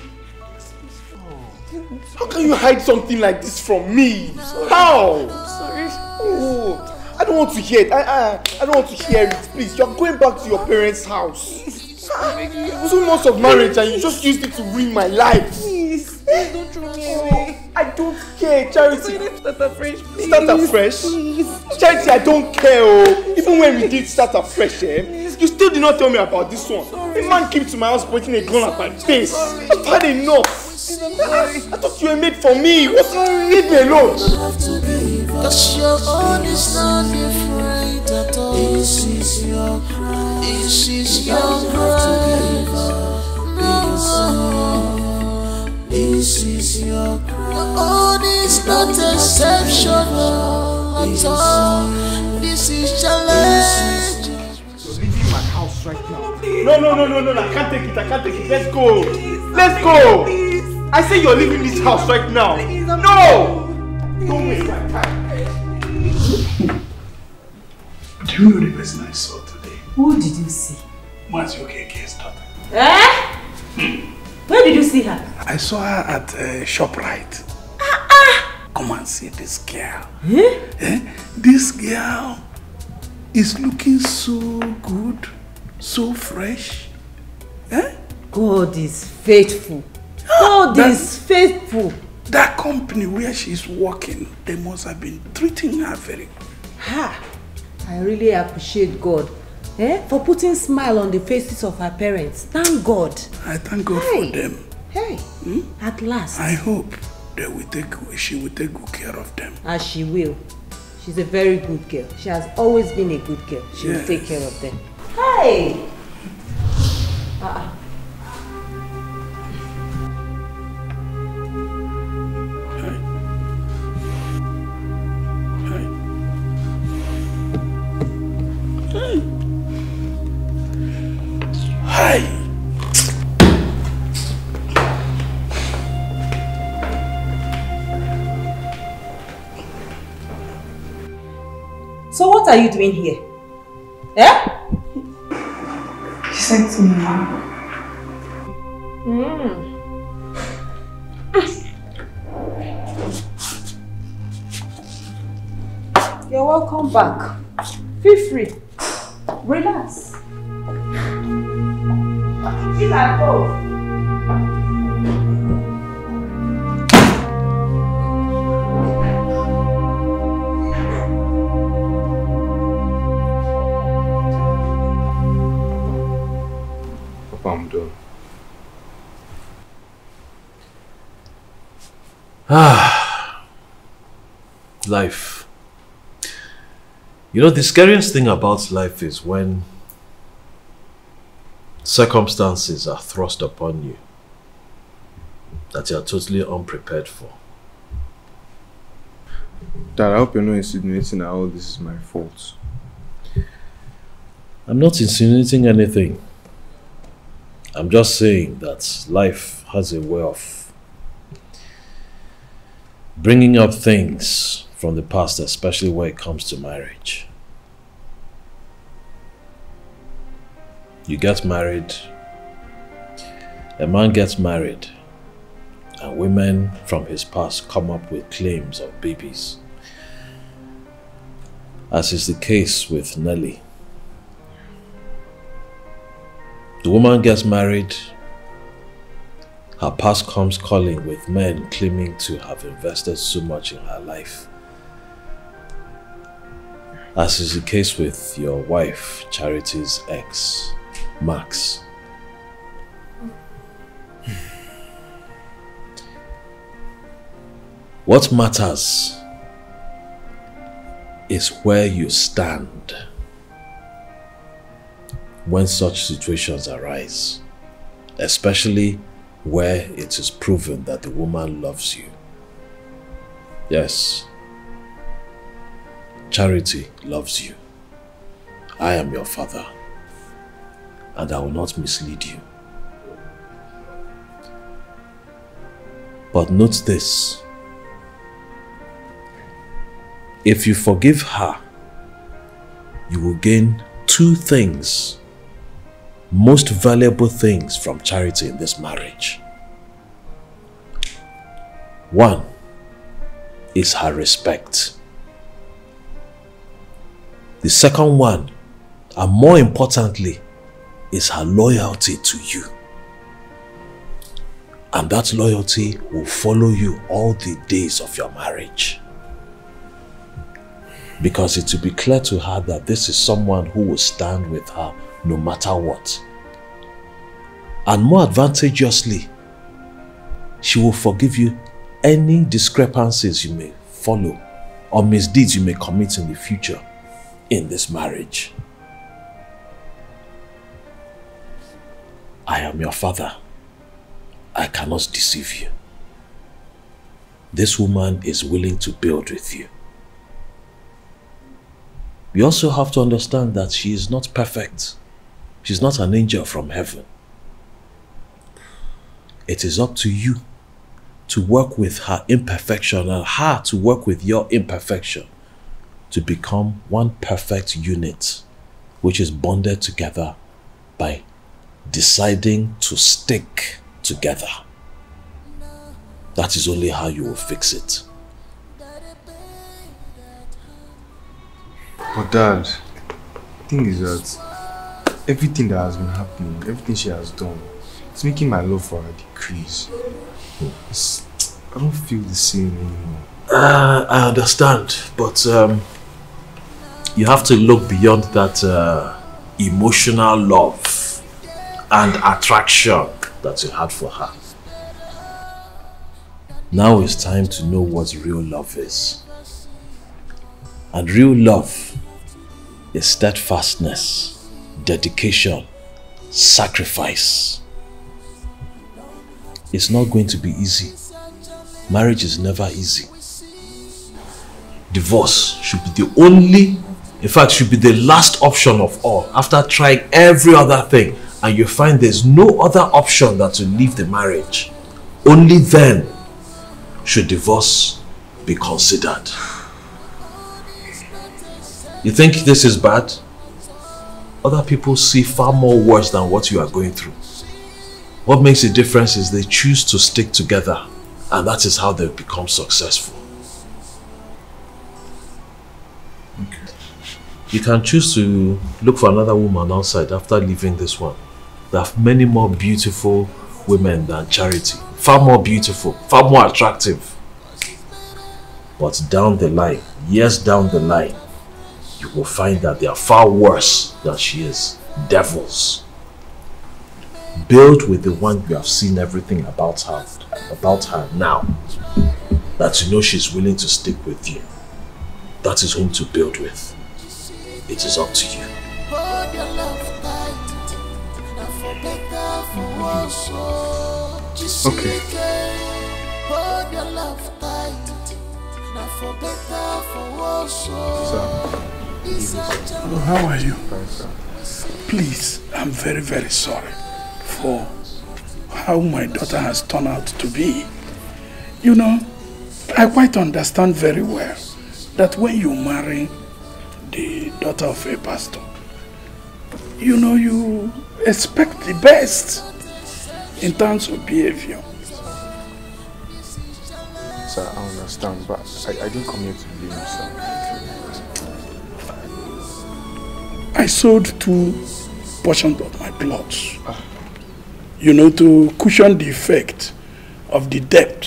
Speaker 1: How can you hide something like this from me? How?
Speaker 2: sorry.
Speaker 1: Oh, I don't want to hear it. I, I, I don't want to hear it. Please, you're going back to your parents' house. Two months of marriage and you just used it to ruin my life.
Speaker 2: Please, please don't throw.
Speaker 1: I don't care, Charity.
Speaker 2: Start afresh, please.
Speaker 1: Start afresh? Please. Charity, I don't care. Oh. Even when we did start afresh, eh? You still did not tell me about this one. A man came to my house pointing a gun at my face. I've had enough. I thought you were made for me. What? Leave me alone.
Speaker 5: Cause your own is not different at all. This is your crime. This is your crime. No, this is your crime. Your own is not exceptional at all. This is challenge.
Speaker 1: You're leaving my house right now. No, no, no, no, no, no. I can't take it. I can't take it. Let's go. Let's go. I say you're leaving this house right now. No. Don't waste my time.
Speaker 9: Do you know the person I saw today?
Speaker 4: Who did you see?
Speaker 9: Matthew Keke's daughter.
Speaker 4: Eh? Where did you see her?
Speaker 9: I saw her at uh, ShopRite. Come and see this girl.
Speaker 4: Eh?
Speaker 9: Eh? This girl is looking so good, so fresh. Eh?
Speaker 4: God is faithful. God
Speaker 9: That-
Speaker 4: is faithful.
Speaker 9: That company where she's working, they must have been treating her very good.
Speaker 4: Ha! I really appreciate God eh, for putting smile on the faces of her parents. Thank God.
Speaker 9: I thank God
Speaker 4: Hey.
Speaker 9: for them.
Speaker 4: Hey, hmm? at last.
Speaker 9: I hope they will take, she will take good care of them.
Speaker 4: As she will. She's a very good girl. She has always been a good girl. She will take care of them. Hey! Uh-uh.
Speaker 9: Hi.
Speaker 4: Are you doing here? Eh?
Speaker 2: She sent me.
Speaker 4: Mm. You're welcome back. Feel free. Relax. Sit at home.
Speaker 19: I'm.
Speaker 8: Ah, life. You know, the scariest thing about life is when circumstances are thrust upon you that you are totally unprepared for.
Speaker 19: Dad, I hope you're not insinuating that all this is my fault.
Speaker 8: I'm not insinuating anything. I'm just saying that life has a way of bringing up things from the past, especially when it comes to marriage. You get married, a man gets married, and women from his past come up with claims of babies. As is the case with Nelly. The woman gets married, her past comes calling with men claiming to have invested so much in her life. As is the case with your wife, Charity's ex, Max. What matters is where you stand when such situations arise, especially where it is proven that the woman loves you. Yes, Charity loves you. I am your father, and I will not mislead you. But note this if you forgive her, you will gain two things, most valuable things from charity in this marriage. One is her respect. The second one, and more importantly, is her loyalty to you. And that loyalty will follow you all the days of your marriage because it will be clear to her that this is someone who will stand with her no matter what. And more advantageously, she will forgive you any discrepancies you may follow or misdeeds you may commit in the future in this marriage. I am your father. I cannot deceive you. This woman is willing to build with you. You also have to understand that she is not perfect. She's not an angel from heaven. It is up to you to work with her imperfection and her to work with your imperfection to become one perfect unit which is bonded together by deciding to stick together. That is only how you will fix it.
Speaker 1: But dad, the thing is that everything that has been happening, everything she has done, it's making my love for her decrease. It's, I don't feel the same anymore.
Speaker 8: Uh, I understand, but um, you have to look beyond that uh, emotional love and attraction that you had for her. Now it's time to know what real love is. And real love is steadfastness, dedication, sacrifice. It's not going to be easy. Marriage is never easy. Divorce should be the only, in fact, should be the last option of all. After trying every other thing, and you find there's no other option than to leave the marriage, only then should divorce be considered. You think this is bad? Other people see far more worse than what you are going through. What makes a difference is they choose to stick together and that is how they become successful. You can choose to look for another woman outside after leaving this one. There are many more beautiful women than Charity. Far more beautiful, far more attractive. But down the line, years down the line, you will find that they are far worse than she is. Devils. Build with the one you have seen everything about her, about her now. That you know she's willing to stick with you. That is whom to build with. It is up to you.
Speaker 1: Okay.
Speaker 5: Hold your love tight. For
Speaker 9: how are you? Please, I'm very, very sorry for for how my daughter has turned out to be. You know, I quite understand very well that when you marry the daughter of a pastor, you know, you expect the best in terms of behavior.
Speaker 1: Sir, I understand, but I, I didn't come here to blame you, sir.
Speaker 9: I sold two portions of my plots. You know, to cushion the effect of the debt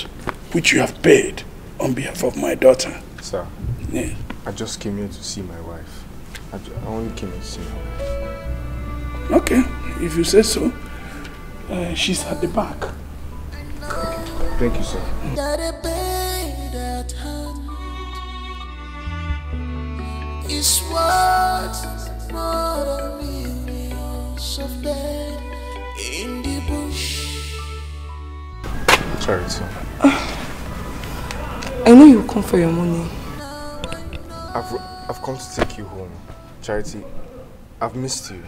Speaker 9: which you have paid on behalf of my daughter.
Speaker 1: Sir,
Speaker 9: Yeah.
Speaker 1: I just came here to see my wife. I, ju- I only came here to see my wife.
Speaker 9: Okay, if you say so. Uh, she's at the back.
Speaker 1: Thank you, sir.
Speaker 5: That a bed at hand is worth more than millions of dead in the bush.
Speaker 1: Charity.
Speaker 20: I know you come for your money.
Speaker 1: I've, I've come to take you home. Charity, I've missed you.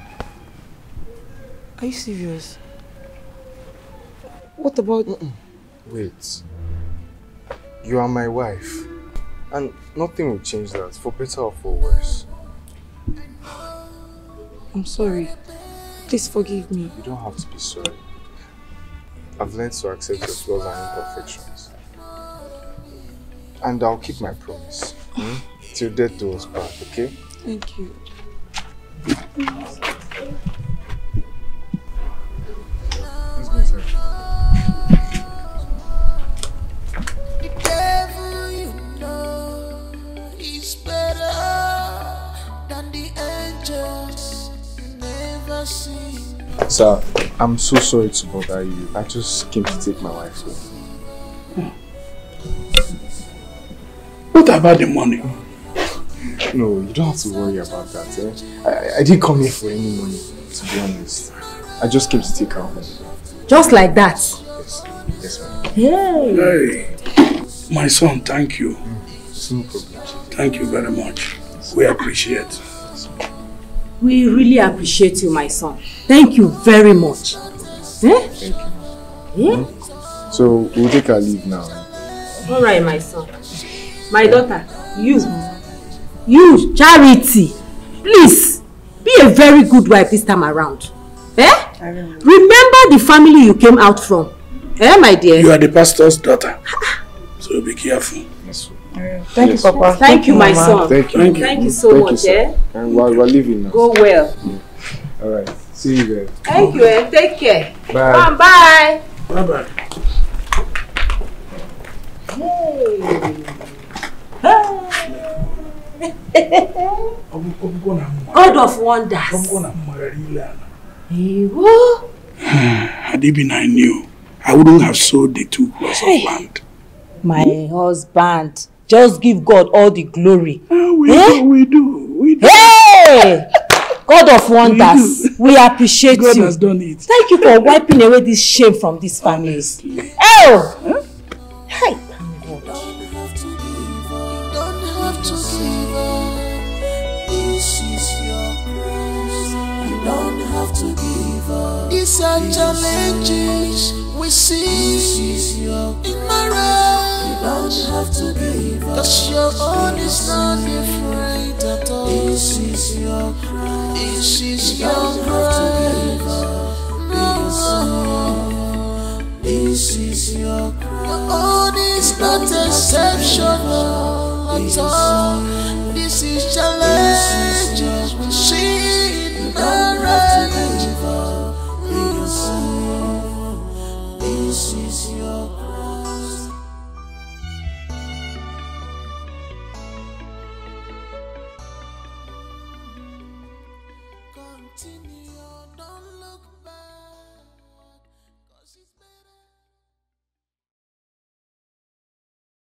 Speaker 20: Are you serious? What about...
Speaker 1: Wait. You are my wife. And nothing will change that, for better or for worse.
Speaker 20: I'm sorry. Please forgive me.
Speaker 1: You don't have to be sorry. I've learned to accept your flaws and imperfections. And I'll keep my promise. Hmm? Till death do us part, okay?
Speaker 20: Thank you.
Speaker 1: Sir, I'm so sorry to bother you. I just came to take my wife home.
Speaker 9: What about the money?
Speaker 1: No, you don't have to worry about that. Eh? I, I didn't come here for any money, to be honest. I just came to take her home.
Speaker 4: Just like that.
Speaker 1: Yes, yes ma'am.
Speaker 4: Hey.
Speaker 9: Hey, my son, thank you.
Speaker 1: It's no problem.
Speaker 9: Thank you very much. We appreciate.
Speaker 4: We really appreciate you, my son. Thank you very much. Eh?
Speaker 1: Thank you.
Speaker 4: Eh?
Speaker 1: So, we'll take our leave now.
Speaker 4: All right, my son. My daughter, you. You, Charity. Please, be a very good wife this time around. Eh? Remember the family you came out from. Eh, my dear?
Speaker 9: You are the pastor's daughter. So be careful.
Speaker 1: Yes,
Speaker 20: Thank
Speaker 1: Yes.
Speaker 20: you, Papa.
Speaker 4: Thank you, my
Speaker 20: Mama.
Speaker 4: son.
Speaker 1: Thank you.
Speaker 9: Thank you.
Speaker 4: Thank you so
Speaker 1: Thank
Speaker 4: much,
Speaker 1: sir.
Speaker 4: eh?
Speaker 1: And we're, we're leaving now.
Speaker 4: Go well.
Speaker 1: Alright, see you there.
Speaker 4: Thank you, and Take care.
Speaker 1: Bye.
Speaker 4: Come, bye.
Speaker 9: Bye bye.
Speaker 4: God of wonders. Ewo.
Speaker 9: Had it been I knew, I wouldn't have sold the two plots of land.
Speaker 4: My husband, just give God all the glory.
Speaker 9: we
Speaker 4: Eh?
Speaker 9: do, we do, we do.
Speaker 4: Hey! God of wonders, we appreciate
Speaker 9: God
Speaker 4: you.
Speaker 9: has done it.
Speaker 4: Thank you for wiping away this shame from this family. Oh! Hi.
Speaker 5: Don't have to give. This is your cross. You don't have to give up. These are challenges we see. This is your in marriage. You don't have to give up. Cause your own is not different at all. This is your cross. This is your cross. No. This is your cross. Your own is not exceptional at all. This is challenge.